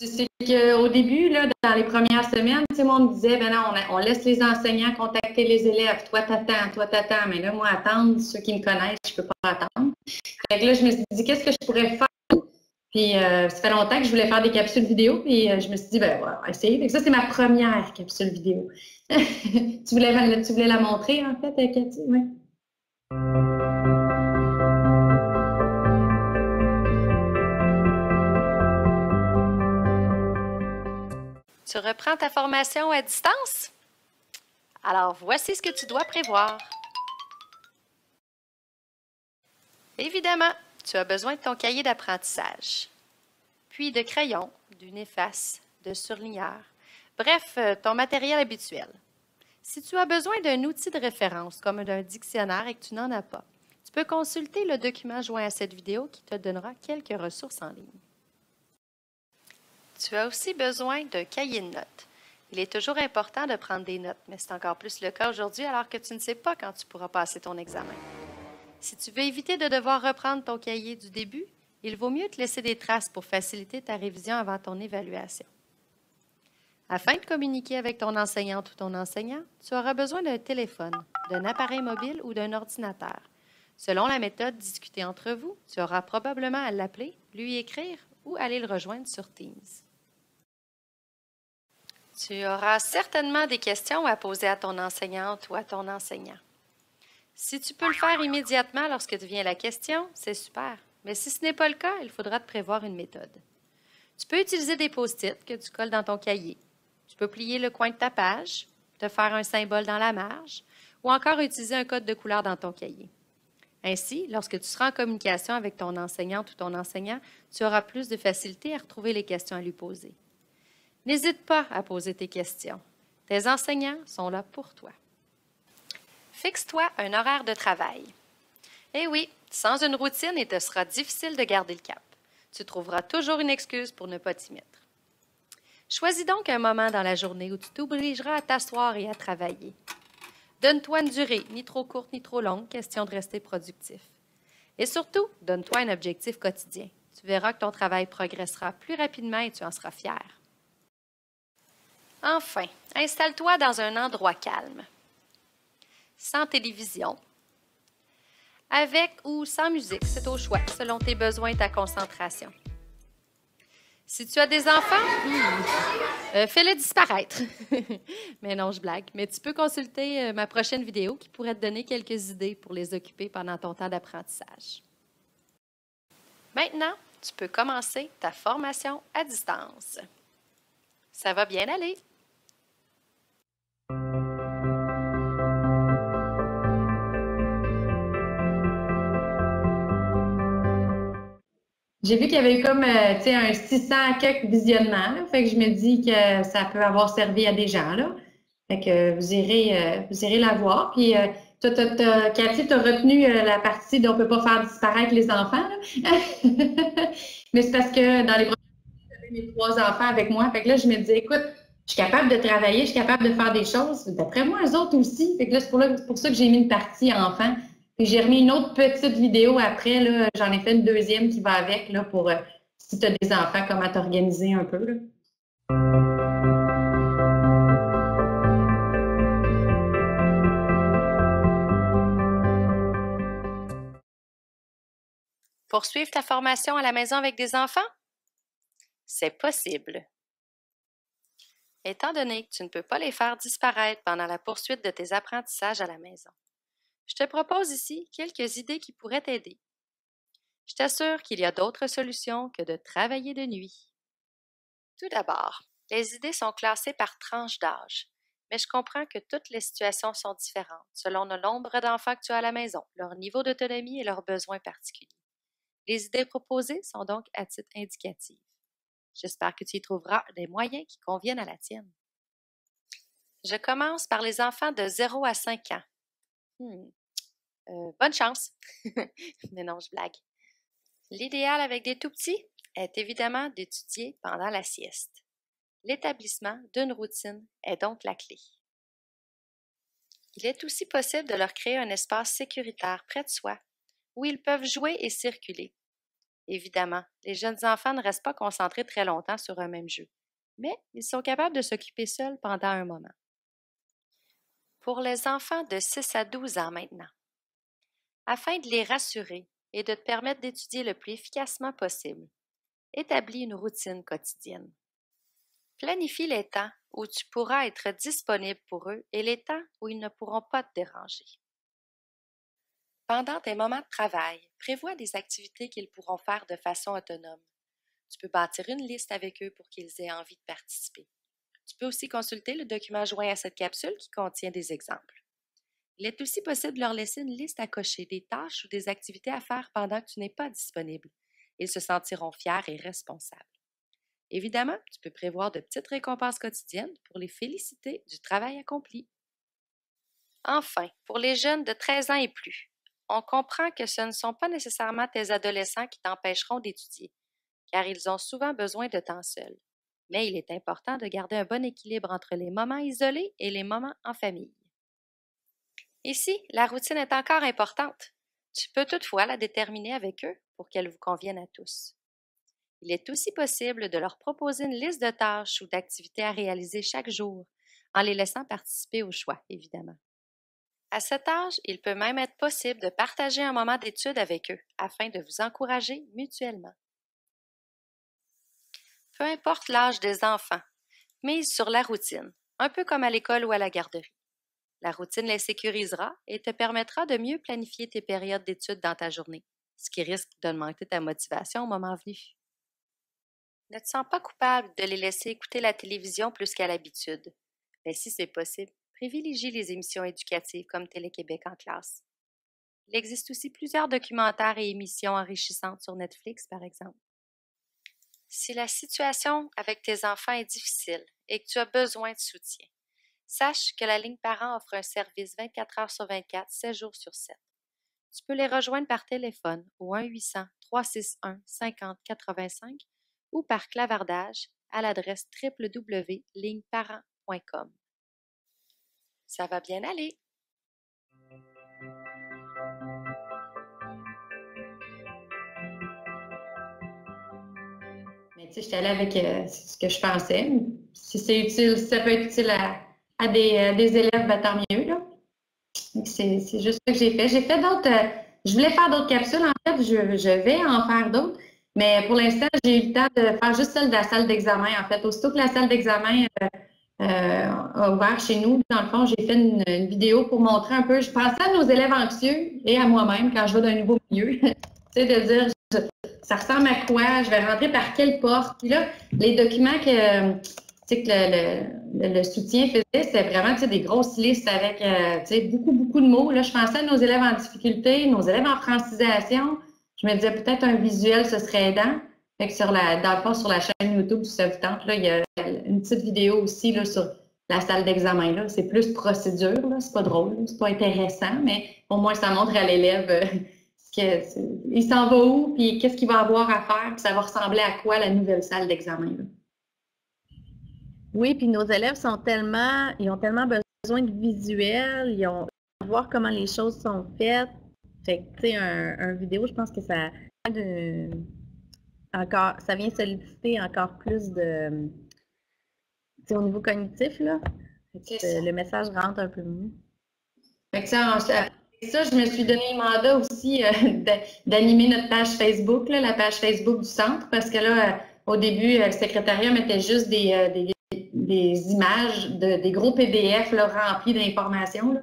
c'est qu'au début, là, dans les premières semaines, tout le monde disait, ben non, on, laisse les enseignants contacter les élèves. Toi, t'attends, toi, t'attends. Mais là, moi, attendre, ceux qui me connaissent, je peux pas attendre. Fait que là, je me suis dit, qu'est-ce que je pourrais faire? Puis, euh, ça fait longtemps que je voulais faire des capsules vidéo, puis euh, je me suis dit, ben, voilà, essayer. Fait ça, c'est ma première capsule vidéo. tu, voulais, tu voulais la montrer, en fait, Cathy? Oui. Tu reprends ta formation à distance? Alors voici ce que tu dois prévoir. Évidemment, tu as besoin de ton cahier d'apprentissage, puis de crayons, d'une efface, de surligneur, bref, euh, ton matériel habituel. Si tu as besoin d'un outil de référence comme un dictionnaire et que tu n'en as pas, tu peux consulter le document joint à cette vidéo qui te donnera quelques ressources en ligne. Tu as aussi besoin d'un cahier de notes. Il est toujours important de prendre des notes, mais c'est encore plus le cas aujourd'hui alors que tu ne sais pas quand tu pourras passer ton examen. Si tu veux éviter de devoir reprendre ton cahier du début, il vaut mieux te laisser des traces pour faciliter ta révision avant ton évaluation. Afin de communiquer avec ton enseignante ou ton enseignant, tu auras besoin d'un téléphone, d'un appareil mobile ou d'un ordinateur. Selon la méthode discutée entre vous, tu auras probablement à l'appeler, lui écrire ou aller le rejoindre sur Teams. Tu auras certainement des questions à poser à ton enseignante ou à ton enseignant. Si tu peux le faire immédiatement lorsque vient la question, c'est super. Mais si ce n'est pas le cas, il faudra te prévoir une méthode. Tu peux utiliser des post-it que tu colles dans ton cahier. Tu peux plier le coin de ta page, te faire un symbole dans la marge ou encore utiliser un code de couleur dans ton cahier. Ainsi, lorsque tu seras en communication avec ton enseignante ou ton enseignant, tu auras plus de facilité à retrouver les questions à lui poser. N'hésite pas à poser tes questions. Tes enseignants sont là pour toi. Fixe-toi un horaire de travail. Eh oui, sans une routine, il te sera difficile de garder le cap. Tu trouveras toujours une excuse pour ne pas t'y mettre. Choisis donc un moment dans la journée où tu t'obligeras à t'asseoir et à travailler. Donne-toi une durée, ni trop courte ni trop longue, question de rester productif. Et surtout, donne-toi un objectif quotidien. Tu verras que ton travail progressera plus rapidement et tu en seras fier. Enfin, installe-toi dans un endroit calme sans télévision, avec ou sans musique, c'est au choix, selon tes besoins et ta concentration. Si tu as des enfants, hmm, euh, fais-les disparaître. mais non, je blague. Mais tu peux consulter euh, ma prochaine vidéo qui pourrait te donner quelques idées pour les occuper pendant ton temps d'apprentissage. Maintenant, tu peux commencer ta formation à distance. Ça va bien aller. J'ai vu qu'il y avait eu comme, euh, un 600 quelques visionnements. Fait que je me dis que ça peut avoir servi à des gens. Là. Fait que vous irez, euh, vous irez la voir. Puis, euh, Cathy, tu as retenu la partie dont on ne peut pas faire disparaître les enfants. Mais c'est parce que dans les mes trois enfants avec moi. Fait que là, je me disais, écoute, je suis capable de travailler, je suis capable de faire des choses. D'après moi, eux autres aussi. Fait que là, c'est pour, ça que j'ai mis une partie enfant j'ai remis une autre petite vidéo après, j'en ai fait une deuxième qui va avec là, pour euh, si tu as des enfants, comment t'organiser un peu. Poursuivre ta formation à la maison avec des enfants? C'est possible. Étant donné que tu ne peux pas les faire disparaître pendant la poursuite de tes apprentissages à la maison. Je te propose ici quelques idées qui pourraient t'aider. Je t'assure qu'il y a d'autres solutions que de travailler de nuit. Tout d'abord, les idées sont classées par tranche d'âge, mais je comprends que toutes les situations sont différentes selon le nombre d'enfants que tu as à la maison, leur niveau d'autonomie et leurs besoins particuliers. Les idées proposées sont donc à titre indicatif. J'espère que tu y trouveras des moyens qui conviennent à la tienne. Je commence par les enfants de 0 à 5 ans. Hmm. Euh, bonne chance. Mais non, je blague. L'idéal avec des tout petits est évidemment d'étudier pendant la sieste. L'établissement d'une routine est donc la clé. Il est aussi possible de leur créer un espace sécuritaire près de soi où ils peuvent jouer et circuler. Évidemment, les jeunes enfants ne restent pas concentrés très longtemps sur un même jeu, mais ils sont capables de s'occuper seuls pendant un moment. Pour les enfants de 6 à 12 ans maintenant, afin de les rassurer et de te permettre d'étudier le plus efficacement possible. Établis une routine quotidienne. Planifie les temps où tu pourras être disponible pour eux et les temps où ils ne pourront pas te déranger. Pendant tes moments de travail, prévois des activités qu'ils pourront faire de façon autonome. Tu peux bâtir une liste avec eux pour qu'ils aient envie de participer. Tu peux aussi consulter le document joint à cette capsule qui contient des exemples. Il est aussi possible de leur laisser une liste à cocher des tâches ou des activités à faire pendant que tu n'es pas disponible. Ils se sentiront fiers et responsables. Évidemment, tu peux prévoir de petites récompenses quotidiennes pour les féliciter du travail accompli. Enfin, pour les jeunes de 13 ans et plus, on comprend que ce ne sont pas nécessairement tes adolescents qui t'empêcheront d'étudier, car ils ont souvent besoin de temps seul. Mais il est important de garder un bon équilibre entre les moments isolés et les moments en famille. Ici, la routine est encore importante. Tu peux toutefois la déterminer avec eux pour qu'elle vous convienne à tous. Il est aussi possible de leur proposer une liste de tâches ou d'activités à réaliser chaque jour, en les laissant participer au choix, évidemment. À cet âge, il peut même être possible de partager un moment d'étude avec eux afin de vous encourager mutuellement. Peu importe l'âge des enfants, mise sur la routine, un peu comme à l'école ou à la garderie. La routine les sécurisera et te permettra de mieux planifier tes périodes d'études dans ta journée, ce qui risque d'augmenter ta motivation au moment venu. Ne te sens pas coupable de les laisser écouter la télévision plus qu'à l'habitude, mais si c'est possible, privilégie les émissions éducatives comme Télé-Québec en classe. Il existe aussi plusieurs documentaires et émissions enrichissantes sur Netflix, par exemple. Si la situation avec tes enfants est difficile et que tu as besoin de soutien, sache que la ligne parent offre un service 24 heures sur 24, 7 jours sur 7. Tu peux les rejoindre par téléphone au 1-800-361-5085 ou par clavardage à l'adresse www.ligneparent.com. Ça va bien aller. Mais tu sais, j'étais allée avec euh, ce que je pensais. Si c'est utile, si ça peut être utile à, des, euh, des, élèves, ben, tant mieux. C'est, juste ce que j'ai fait. J'ai fait d'autres. Euh, je voulais faire d'autres capsules. En fait, je, je vais en faire d'autres. Mais pour l'instant, j'ai eu le temps de faire juste celle de la salle d'examen. En fait, aussitôt que la salle d'examen a ouvert chez nous. Dans le fond, j'ai fait une, vidéo pour montrer un peu. Je pensais à nos élèves anxieux et à moi-même quand je vais d'un nouveau milieu. sais, de dire ça ressemble à quoi, je vais rentrer par quelle porte? Puis là, les documents que, que le, le, soutien faisait, c'était vraiment des grosses listes avec euh, beaucoup, beaucoup de mots. Là, je pensais à nos élèves en difficulté, nos élèves en francisation. Je me disais peut-être un visuel, ce serait aidant. Fait que sur la, dans le fond, sur la chaîne YouTube tente, là, il y a une petite vidéo aussi là, sur la salle d'examen. C'est plus procédure, c'est pas drôle, c'est pas intéressant, mais au moins ça montre à l'élève euh, il s'en va où, puis qu'est-ce qu'il va avoir à faire, puis ça va ressembler à quoi la nouvelle salle d'examen. Oui, puis nos élèves sont tellement, ils ont tellement besoin de visuels, ils ont voir comment les choses sont faites. Fait que, tu sais, un, un, vidéo, je pense que ça de, encore, ça vient solliciter encore plus de, au niveau cognitif, là. le message rentre un peu mieux. ça, ça, je me suis donné le mandat aussi euh, d'animer notre page Facebook, la page Facebook du centre, parce que là, euh, au début, euh, le secrétariat mettait juste des, des, images, de, des gros PDF remplis d'informations.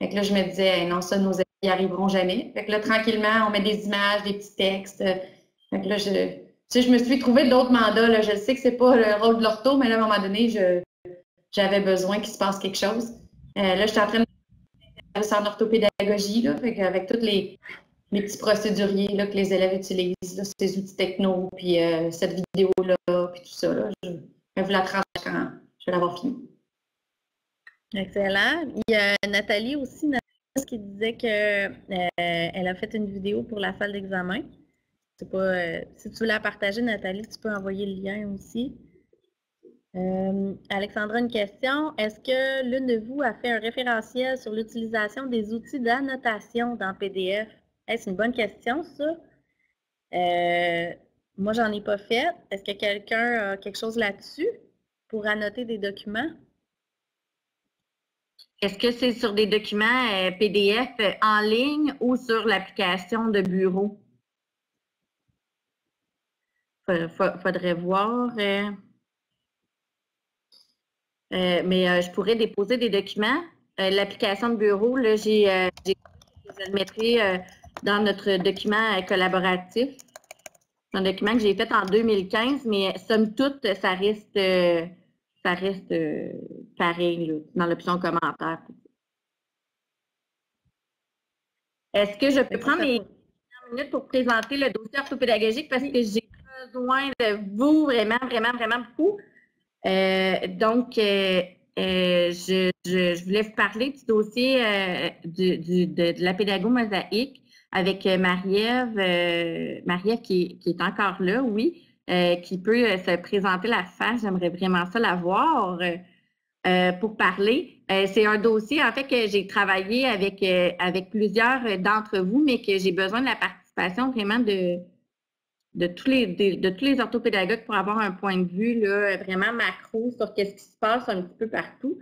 Fait que là, je me disais, non, ça, nos élèves n'y arriveront jamais. Fait que là, tranquillement, on met des images, des petits textes. Fait que là, je, je me suis trouvé d'autres mandats. Là. Je sais que c'est pas le rôle de l'ortho, mais là, à un moment donné, j'avais besoin qu'il se passe quelque chose. Euh, là, je suis en train de en orthopédagogie, avec tous les, petits procéduriers que les élèves utilisent, ces outils techno, puis euh, cette vidéo-là, puis tout ça. Là, je vais vous la quand je vais l'avoir fini. Excellent. Il y a Nathalie aussi, qui disait qu'elle euh, a fait une vidéo pour la salle d'examen. Euh, si tu veux la partager, Nathalie, tu peux envoyer le lien aussi. Euh, Alexandra, une question. Est-ce que l'une de vous a fait un référentiel sur l'utilisation des outils d'annotation dans PDF? c'est une bonne question, ça. Euh, moi, j'en ai pas fait. Est-ce que quelqu'un a quelque chose là-dessus pour annoter des documents? Est-ce que c'est sur des documents PDF en ligne ou sur l'application de bureau? Faudrait voir. Euh, euh, mais euh, je pourrais déposer des documents. L'application de bureau, là, j'ai, je le mettrai dans notre document collaboratif. C'est un document que j'ai fait en 2015, mais somme toute, ça reste ça reste pareil dans l'option commentaire. Est-ce que je peux prendre les minutes pour présenter le dossier orthopédagogique? Parce que j'ai besoin de vous vraiment, vraiment, vraiment beaucoup. donc, je, voulais vous parler du dossier de, la pédagogie mosaïque avec Marie-Ève, Marie qui, qui, est encore là, oui. Euh, qui peut euh, se présenter la face. J'aimerais vraiment ça la voir euh, pour parler. c'est un dossier, en fait, que j'ai travaillé avec, avec plusieurs d'entre vous, mais que j'ai besoin de la participation vraiment de, de, tous les, de, tous les orthopédagogues pour avoir un point de vue là, vraiment macro sur ce qui se passe un petit peu partout.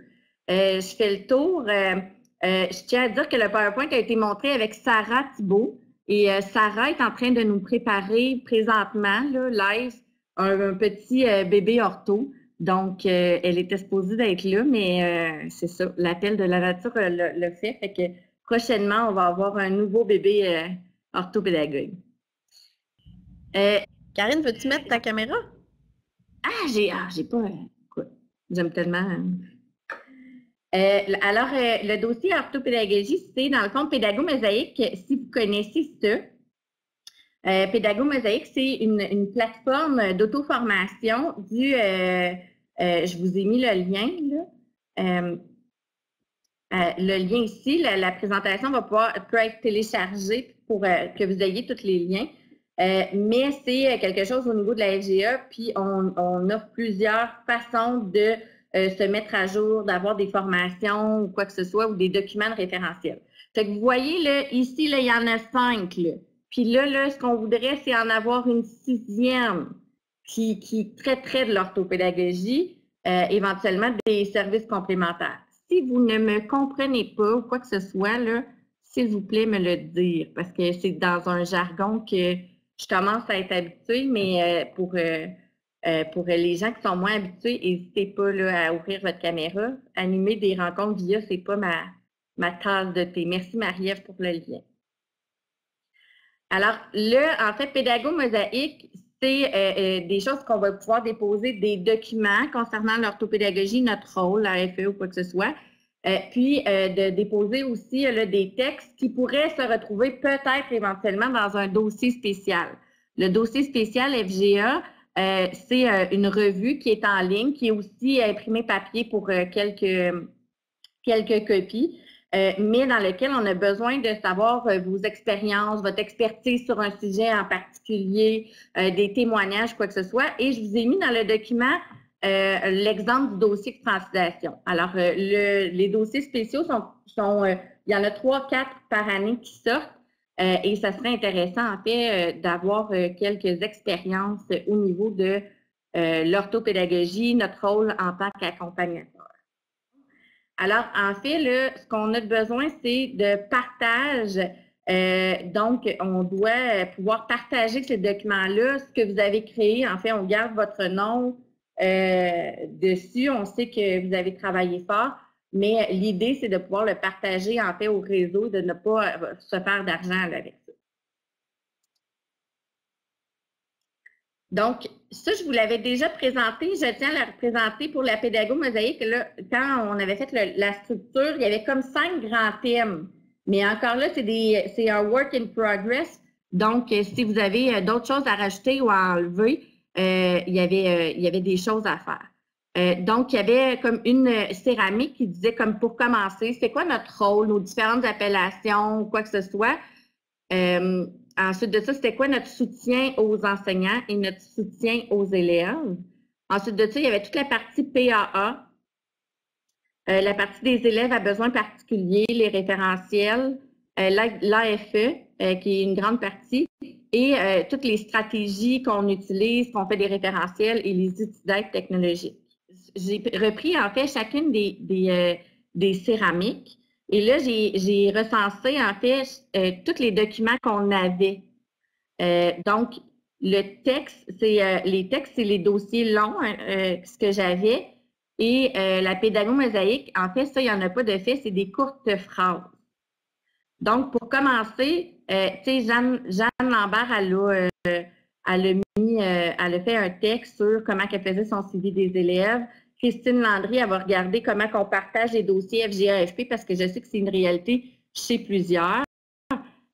je fais le tour. je tiens à dire que le PowerPoint a été montré avec Sarah Thibault. Et euh, Sarah est en train de nous préparer présentement, là, live, un, petit euh, bébé ortho. Donc, euh, elle était supposée d'être là, mais c'est ça, l'appel de la nature le, fait. Fait que prochainement, on va avoir un nouveau bébé orthopédagogue. Karine, veux-tu mettre ta caméra? Ah, j'ai ah, j'ai pas. J'aime tellement. Euh, alors, euh, le dossier orthopédagogie, c'est dans le fond Pédago Mosaïque, si vous connaissez ça. Euh, Pédago Mosaïque, c'est une, plateforme d'auto-formation du. je vous ai mis le lien. Là. le lien ici, la, présentation va pouvoir peut être téléchargée pour que vous ayez tous les liens. Mais c'est quelque chose au niveau de la FGA, puis on, on offre plusieurs façons de euh, se mettre à jour, d'avoir des formations ou quoi que ce soit, ou des documents de référentiel. Fait que vous voyez, là, ici, là, il y en a cinq. Là. Puis là, là ce qu'on voudrait, c'est en avoir une sixième qui, qui traiterait de l'orthopédagogie, euh, éventuellement des services complémentaires. Si vous ne me comprenez pas ou quoi que ce soit, s'il vous plaît, me le dire, parce que c'est dans un jargon que je commence à être habituée, mais euh, pour euh, pour les gens qui sont moins habitués, n'hésitez pas à ouvrir votre caméra. Animer des rencontres via, ce n'est pas ma, ma tasse de thé. Merci Marie-Ève pour le lien. Alors, là, en fait, Pédago Mosaïque, c'est euh, euh, des choses qu'on va pouvoir déposer, des documents concernant l'orthopédagogie, notre rôle, la FE ou quoi que ce soit. Puis de déposer aussi des textes qui pourraient se retrouver peut-être éventuellement dans un dossier spécial. Le dossier spécial FGA, euh, c'est euh, une revue qui est en ligne, qui est aussi imprimée papier pour euh, quelques, quelques copies, mais dans lequel on a besoin de savoir vos expériences, votre expertise sur un sujet en particulier, des témoignages, quoi que ce soit. Et je vous ai mis dans le document l'exemple du dossier de francisation. Alors, les dossiers spéciaux sont, sont il y en a trois, quatre par année qui sortent. Euh, et ça serait intéressant, en fait, euh, d'avoir euh, quelques expériences au niveau de l'orthopédagogie, notre rôle en tant qu'accompagnateur. Alors, en fait, ce qu'on a besoin, c'est de partage. donc, on doit pouvoir partager ces documents-là, ce que vous avez créé. En fait, on garde votre nom dessus. On sait que vous avez travaillé fort. Mais l'idée, c'est de pouvoir le partager en fait au réseau, de ne pas euh, se faire d'argent avec ça. Donc, ça, je vous l'avais déjà présenté. Je tiens à le représenter pour la pédago mosaïque. Là, quand on avait fait la structure, il y avait comme cinq grands thèmes. Mais encore là, c'est un work in progress. Donc, euh, si vous avez euh, d'autres choses à rajouter ou à enlever, il, y avait, il y avait des choses à faire. Euh, donc, il y avait comme une céramique qui disait, comme pour commencer, c'est quoi notre rôle, nos différentes appellations, quoi que ce soit. Euh, ensuite de ça, c'était quoi notre soutien aux enseignants et notre soutien aux élèves. Ensuite de ça, il y avait toute la partie PAA, euh, la partie des élèves à besoins particuliers, les référentiels, l'AFE, qui est une grande partie, et toutes les stratégies qu'on utilise, qu'on fait des référentiels et les outils d'aide technologique j'ai repris en fait chacune des, des, euh, céramiques. Et là, j'ai recensé en fait euh, tous les documents qu'on avait. Euh, donc, le texte, c'est les textes, c'est les dossiers longs, hein, ce que j'avais. Et la pédago mosaïque, en fait, ça, il n'y en a pas de fait, c'est des courtes phrases. Donc, pour commencer, tu sais, Lambert, a, elle a fait un texte sur comment elle faisait son suivi des élèves Christine Landry, elle va regarder comment on partage les dossiers FGAFP parce que je sais que c'est une réalité chez plusieurs.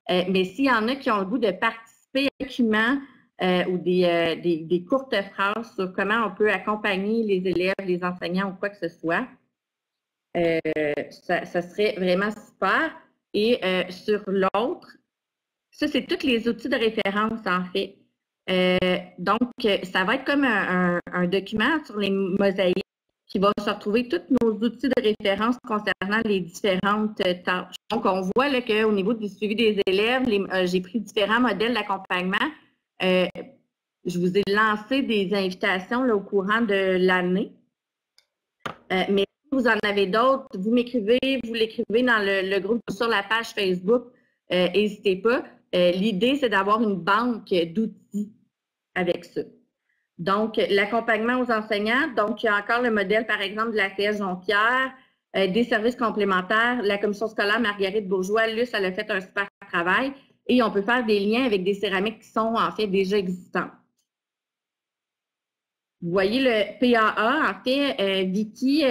Euh, mais s'il y en a qui ont le goût de participer à un document euh, ou des, des, courtes phrases sur comment on peut accompagner les élèves, les enseignants ou quoi que ce soit, ça, ça, serait vraiment super. Et sur l'autre, ça, c'est tous les outils de référence, en fait. Euh, donc, ça va être comme un, document sur les mosaïques qui va se retrouver tous nos outils de référence concernant les différentes tâches. Donc, on voit qu'au niveau du suivi des élèves, euh, j'ai pris différents modèles d'accompagnement. Euh, je vous ai lancé des invitations au courant de l'année. mais si vous en avez d'autres, vous m'écrivez, vous l'écrivez dans le, le, groupe sur la page Facebook. N'hésitez pas. Euh, l'idée, c'est d'avoir une banque d'outils avec ça. Donc, l'accompagnement aux enseignants. Donc, il y a encore le modèle, par exemple, de la CS Jean-Pierre, euh, des services complémentaires. La commission scolaire Marguerite Bourgeois, Luce, elle a fait un super travail. Et on peut faire des liens avec des céramiques qui sont en fait déjà existantes. Vous voyez le PAA, en fait, euh, Vicky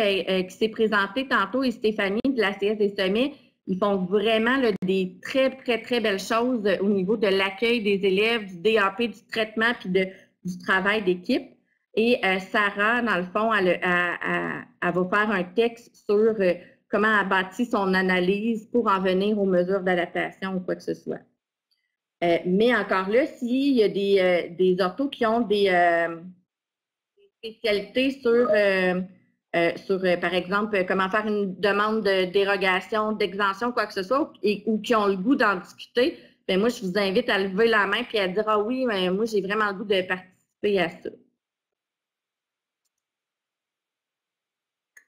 qui s'est présentée tantôt et Stéphanie de la CS des sommets, ils font vraiment des très, très, très belles choses au niveau de l'accueil des élèves, du DAP, du traitement, puis du travail d'équipe. Et euh, Sarah, dans le fond, elle, va faire un texte sur euh, comment elle bâti son analyse pour en venir aux mesures d'adaptation ou quoi que ce soit. Euh, mais encore là, s'il y a des, des orthos qui ont des spécialités sur euh, sur, euh, par exemple, euh, comment faire une demande de dérogation, d'exemption, quoi que ce soit, ou qui ont le goût d'en discuter, bien, moi, je vous invite à lever la main et à dire Ah oui, mais moi, j'ai vraiment le goût de participer à ça.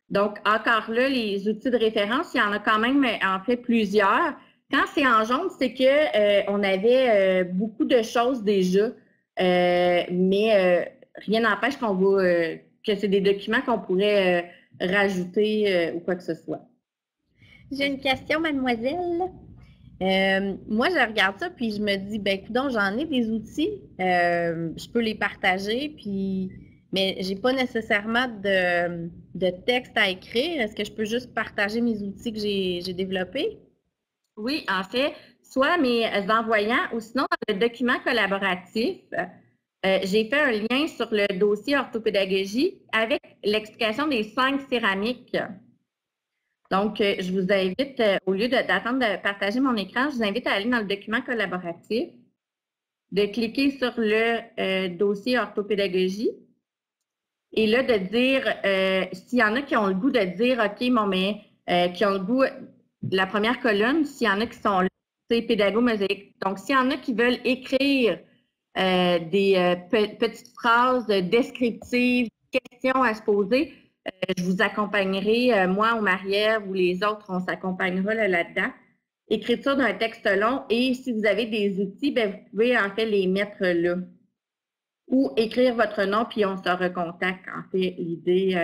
Donc, encore là, les outils de référence, il y en a quand même en fait plusieurs. Quand c'est en jaune, c'est qu'on on avait beaucoup de choses déjà, mais rien n'empêche qu'on va que c'est des documents qu'on pourrait euh, rajouter euh, ou quoi que ce soit. J'ai une question, mademoiselle. Euh, moi, je regarde ça, puis je me dis, ben, écoute, j'en ai des outils, je peux les partager, puis, mais j'ai pas nécessairement de, de, texte à écrire. Est-ce que je peux juste partager mes outils que j'ai développés? Oui, en fait, soit mes envoyants ou sinon dans le document collaboratif, euh, j'ai fait un lien sur le dossier orthopédagogie avec l'explication des cinq céramiques. Donc, euh, je vous invite, euh, au lieu d'attendre de, partager mon écran, je vous invite à aller dans le document collaboratif, de cliquer sur le dossier orthopédagogie et là, de dire, s'il y en a qui ont le goût de dire, OK, bon, mais qui ont le goût la première colonne, s'il y en a qui sont c'est pédago Donc, s'il y en a qui veulent écrire euh, des euh, petites phrases descriptives, questions à se poser. Euh, je vous accompagnerai, moi ou Marie-Ève ou les autres, on s'accompagnera là-dedans. Écriture d'un texte long et si vous avez des outils, ben, vous pouvez en fait les mettre là. Ou écrire votre nom puis on se recontacte. En fait, l'idée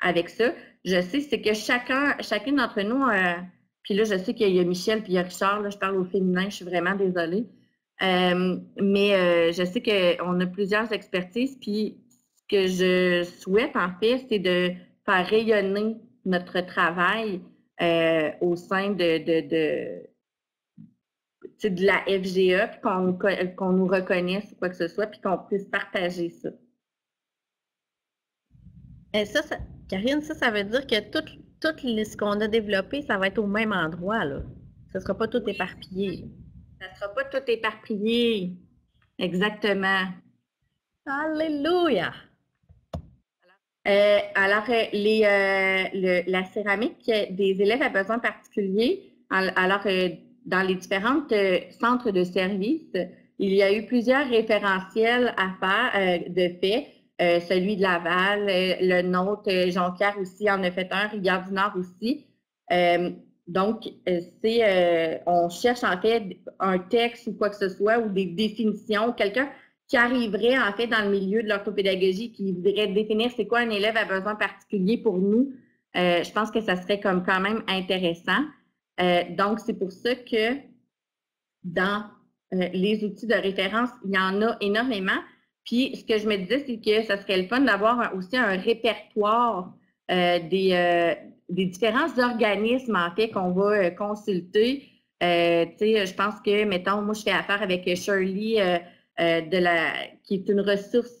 avec ça. Je sais, c'est que chacun, chacune d'entre nous, puis là, je sais qu'il y a Michel puis il y a Richard, là, je parle au féminin, je suis vraiment désolée. Euh, mais euh, je sais qu'on a plusieurs expertises, puis ce que je souhaite en fait, c'est de faire rayonner notre travail euh, au sein de, de, de, la FGA, puis qu'on nous reconnaisse ou quoi que ce soit, puis qu'on puisse partager ça. Et ça, Karine, ça, ça veut dire que tout, tout ce qu'on a développé, ça va être au même endroit, là. Ce ne sera pas tout éparpillé. Ça ne sera pas tout éparpillé. Exactement. Alléluia. Euh, alors, euh, euh, la céramique des élèves à besoins particuliers, alors dans les différents centres de services, il y a eu plusieurs référentiels à faire de fait. celui de Laval, le nôtre, Jean-Pierre aussi en a fait un, Rivière du Nord aussi. Donc, euh, c'est, euh, on cherche en fait un texte ou quoi que ce soit ou des définitions, quelqu'un qui arriverait en fait dans le milieu de l'orthopédagogie, qui voudrait définir c'est quoi un élève à besoin particulier pour nous. Euh, je pense que ça serait comme quand même intéressant. donc, c'est pour ça que dans les outils de référence, il y en a énormément. Puis, ce que je me disais, c'est que ça serait le fun d'avoir aussi un répertoire des, des différents organismes, en fait, qu'on va consulter. je pense que, mettons, moi, je fais affaire avec Shirley de la, qui est une ressource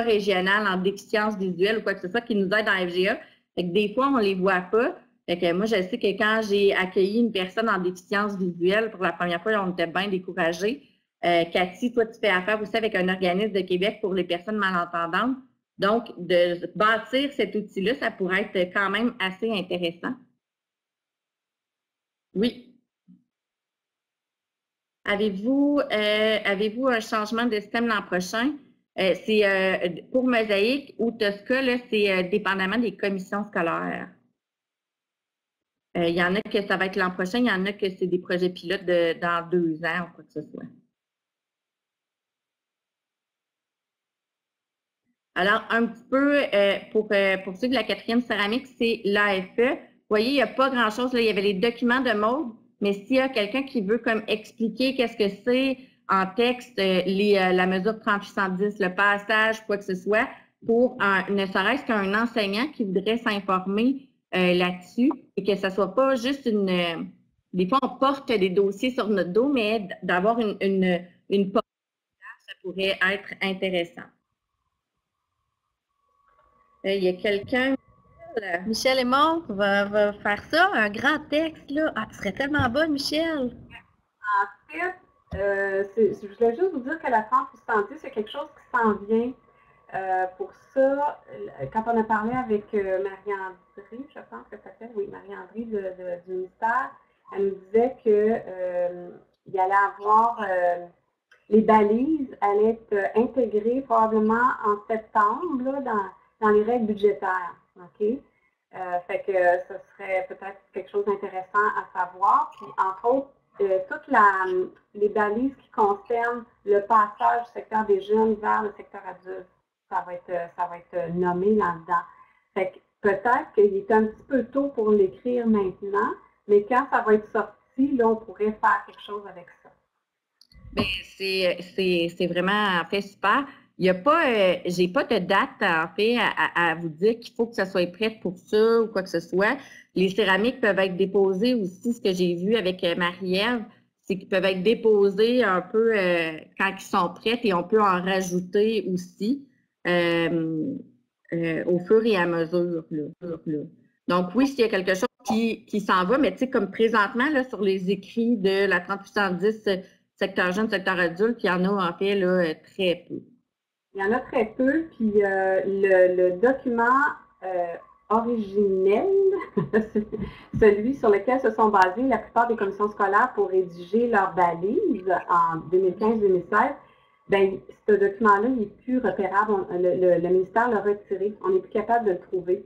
régionale en déficience visuelle ou quoi que ce soit, qui nous aide dans FGA. Fait que des fois, on ne les voit pas. Fait que moi, je sais que quand j'ai accueilli une personne en déficience visuelle pour la première fois, on était bien découragés. Euh, Cathy, toi, tu fais affaire aussi avec un organisme de Québec pour les personnes malentendantes. Donc, de bâtir cet outil-là, ça pourrait être quand même assez intéressant. Oui. Avez-vous euh, un changement de système l'an prochain? Euh, c'est pour Mosaïque ou Tosca, c'est dépendamment des commissions scolaires. Euh, il y en a que ça va être l'an prochain, il y en a que c'est des projets pilotes de, dans deux ans ou quoi que ce soit. Alors, un petit peu euh, pour euh, poursuivre la quatrième céramique, c'est l'AFE. Vous voyez, il n'y a pas grand-chose. Il y avait les documents de mode, mais s'il y a quelqu'un qui veut comme expliquer qu'est-ce que c'est en texte, la mesure 3810, le passage, quoi que ce soit, pour ne serait-ce qu'un enseignant qui voudrait s'informer euh, là-dessus et que ce ne soit pas juste une. Euh, des fois, on porte des dossiers sur notre dos, mais d'avoir une, une, une ça pourrait être intéressant. Euh, il y a quelqu'un. Michel Aymon va, va faire ça, un grand texte. Là. Ah, tu serais tellement bonne, Michel. En fait, je voulais juste vous dire que la France santé, c'est quelque chose qui s'en vient. Euh, pour ça, quand on a parlé avec euh, Marie-André, je pense que ça s'appelle, oui, Marie-André du ministère, elle nous disait qu'il euh, allait avoir les balises allaient être intégrées probablement en septembre dans, les règles budgétaires. OK? fait que ce serait peut-être quelque chose d'intéressant à savoir. Puis, entre autres, toutes les balises qui concernent le passage du secteur des jeunes vers le secteur adulte ça va être, ça va être nommé là-dedans. Fait que peut-être qu'il est un petit peu tôt pour l'écrire maintenant, mais quand ça va être sorti, là, on pourrait faire quelque chose avec ça. Bien, c'est vraiment en. Il n'y a pas, euh, j'ai pas de date en fait à, vous dire qu'il faut que ça soit prêt pour ça ou quoi que ce soit. Les céramiques peuvent être déposées aussi, ce que j'ai vu avec euh, Marie-Ève, c'est qu'ils peuvent être déposées un peu euh, quand ils sont prêts et on peut en rajouter aussi. Au fur et à mesure. Donc, oui, s'il y a quelque chose qui, s'en va, mais tu sais, comme présentement, là, sur les écrits de la 3810 euh, secteur jeune, secteur adulte, il y en a en fait là, très peu. Il y en a très peu, puis le, document originel, celui sur lequel se sont basées la plupart des commissions scolaires pour rédiger leurs balises en 2015-2016, ben, ce document-là, il n'est plus repérable. le, ministère l'a retiré. On n'est plus capable de le trouver.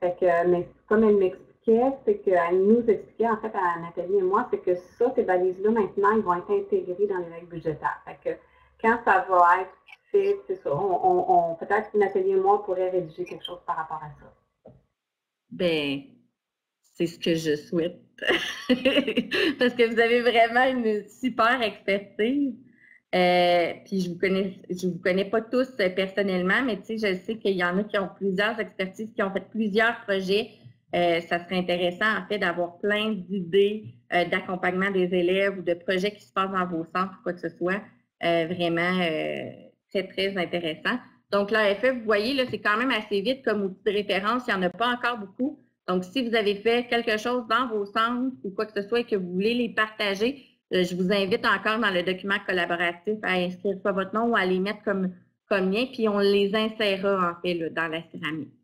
Fait que, mais comme elle m'expliquait, c'est qu'elle nous expliquait, en fait, à Nathalie et moi, c'est que ça, ces balises-là, maintenant, ils vont être intégrés dans les règles budgétaires. Fait que quand ça va être c'est ça. On, peut-être que Nathalie et moi, pourrait rédiger quelque chose par rapport à ça. Ben, c'est ce que je souhaite. Parce que vous avez vraiment une super expertise. Euh, puis je vous connais, je vous connais pas tous euh, personnellement, mais je sais qu'il y en a qui ont plusieurs expertises, qui ont fait plusieurs projets. Euh, ça serait intéressant, en fait, d'avoir plein d'idées d'accompagnement des élèves ou de projets qui se passent dans vos centres, quoi que ce soit. vraiment très, très intéressant. Donc, l'AFF, vous voyez, c'est quand même assez vite comme outil de référence. Il n'y en a pas encore beaucoup. Donc, si vous avez fait quelque chose dans vos centres ou quoi que ce soit et que vous voulez les partager, euh, je vous invite encore dans le document collaboratif à inscrire soit votre nom ou à les mettre comme, comme lien, puis on les insérera en fait dans la céramique.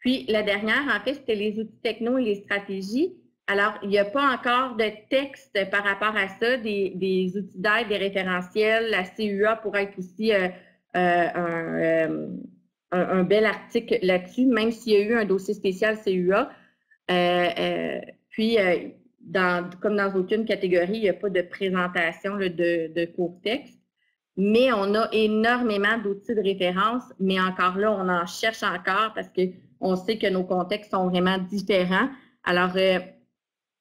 Puis la dernière, en fait, c'était les outils techno et les stratégies. Alors, il n'y a pas encore de texte par rapport à ça, des, outils d'aide, des référentiels. La CUA pourrait être aussi euh, euh, un, bel article là-dessus, même s'il y a eu un dossier spécial CUA. puis, comme dans aucune catégorie, il n'y a pas de présentation de, court texte. Mais on a énormément d'outils de référence, mais encore là, on en cherche encore parce qu'on sait que nos contextes sont vraiment différents. Alors, euh,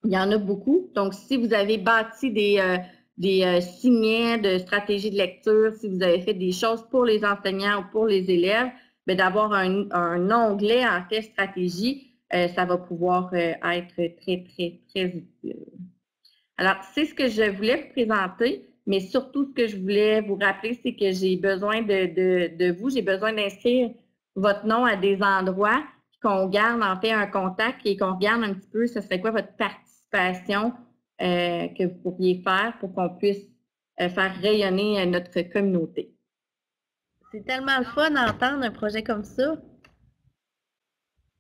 il y en a beaucoup. Donc, si vous avez bâti des, euh, des euh, signets de stratégie de lecture, si vous avez fait des choses pour les enseignants ou pour les élèves, mais d'avoir un, un, onglet en fait stratégie, ça va pouvoir être très, très, très utile. Alors, c'est ce que je voulais vous présenter, mais surtout ce que je voulais vous rappeler, c'est que j'ai besoin de, de vous, j'ai besoin d'inscrire votre nom à des endroits, qu'on garde en fait un contact et qu'on regarde un petit peu ce serait quoi votre participation euh, que vous pourriez faire pour qu'on puisse euh, faire rayonner euh, notre communauté. C'est tellement le fun d'entendre un projet comme ça.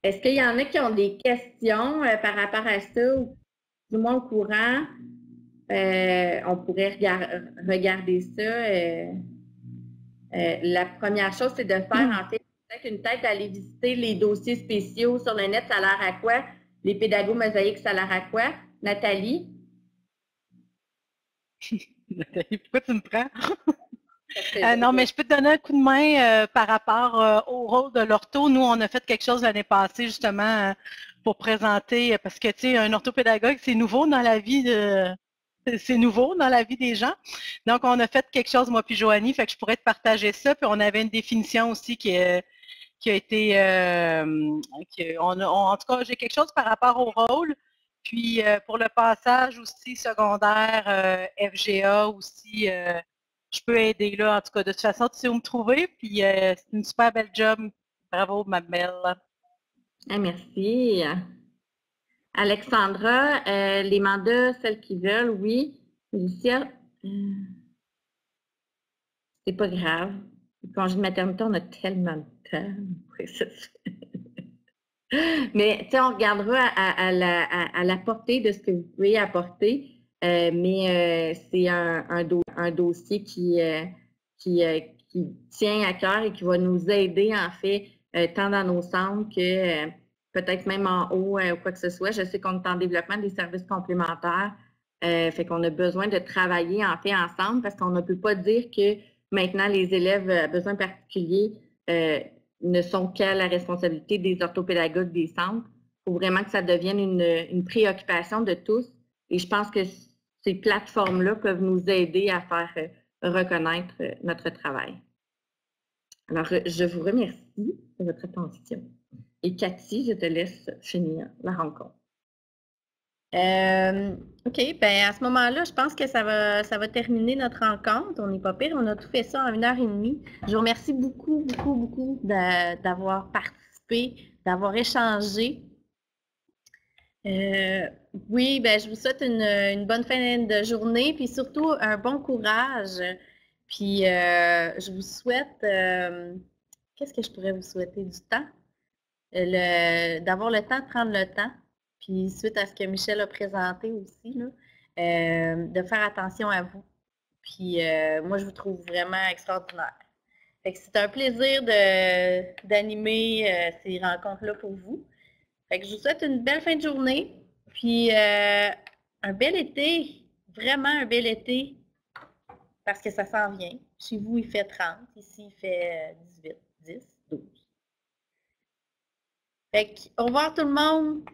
Est-ce qu'il y en a qui ont des questions par rapport à ça ou du moins au courant? on pourrait regarder ça. la première chose, c'est de faire en fait une tête d'aller visiter les dossiers spéciaux sur le net, ça a l'air à quoi? Les pédagogues mosaïques, quoi? Nathalie? Nathalie, pourquoi tu me prends? Euh, non, mais je peux te donner un coup de main euh, par rapport euh, au rôle de l'ortho. Nous, on a fait quelque chose l'année passée, justement, pour présenter, parce que, tu sais, un orthopédagogue, c'est nouveau dans la vie de, c'est nouveau dans la vie des gens. Donc, on a fait quelque chose, moi puis Joanie, fait que je pourrais te partager ça. Puis on avait une définition aussi qui, est, qui a été, euh, en tout cas, j'ai quelque chose par rapport au rôle. Puis euh, pour le passage aussi secondaire, euh, FGA aussi, je peux aider là. En tout cas, de toute façon, tu sais où me trouver. Puis c'est une super belle job. Bravo, ma belle. Ah, merci. Alexandra, les mandats, celles qui veulent, oui. Lucia, c'est pas grave. Le congé de maternité, on a tellement de mais tu sais, on regardera à, la, portée de ce que vous pouvez apporter, euh, mais euh, c'est un, un, dossier qui, euh, qui, qui, tient à cœur et qui va nous aider, en fait, tant dans nos centres que peut-être même en haut ou quoi que ce soit. Je sais qu'on est en développement des services complémentaires, fait qu'on a besoin de travailler, en fait, ensemble parce qu'on ne peut pas dire que maintenant les élèves à besoins particuliers ne sont qu'à la responsabilité des orthopédagogues des centres. Il faut vraiment que ça devienne une, préoccupation de tous. Et je pense que ces plateformes-là peuvent nous aider à faire euh, reconnaître euh, notre travail. Alors, euh, je vous remercie de votre attention. Et Cathy, je te laisse finir la rencontre. Euh, OK, bien à ce moment-là, je pense que ça va, ça va terminer notre rencontre. On n'est pas pire, on a tout fait ça en une heure et demie. Je vous remercie beaucoup, beaucoup, beaucoup d'avoir participé, d'avoir échangé. Euh, oui, ben, je vous souhaite une, bonne fin de journée, puis surtout un bon courage. Puis euh, je vous souhaite, qu'est-ce que je pourrais vous souhaiter? Du temps? D'avoir le temps de prendre le temps puis suite à ce que Michel a présenté aussi, euh, de faire attention à vous. Puis euh, moi, je vous trouve vraiment extraordinaire. c'est un plaisir d'animer euh, ces rencontres-là pour vous. Fait que je vous souhaite une belle fin de journée, puis un bel été, vraiment un bel été, parce que ça s'en vient. Chez vous, il fait 30, ici, il fait 18, 10, 12. Fait que, au revoir tout le monde!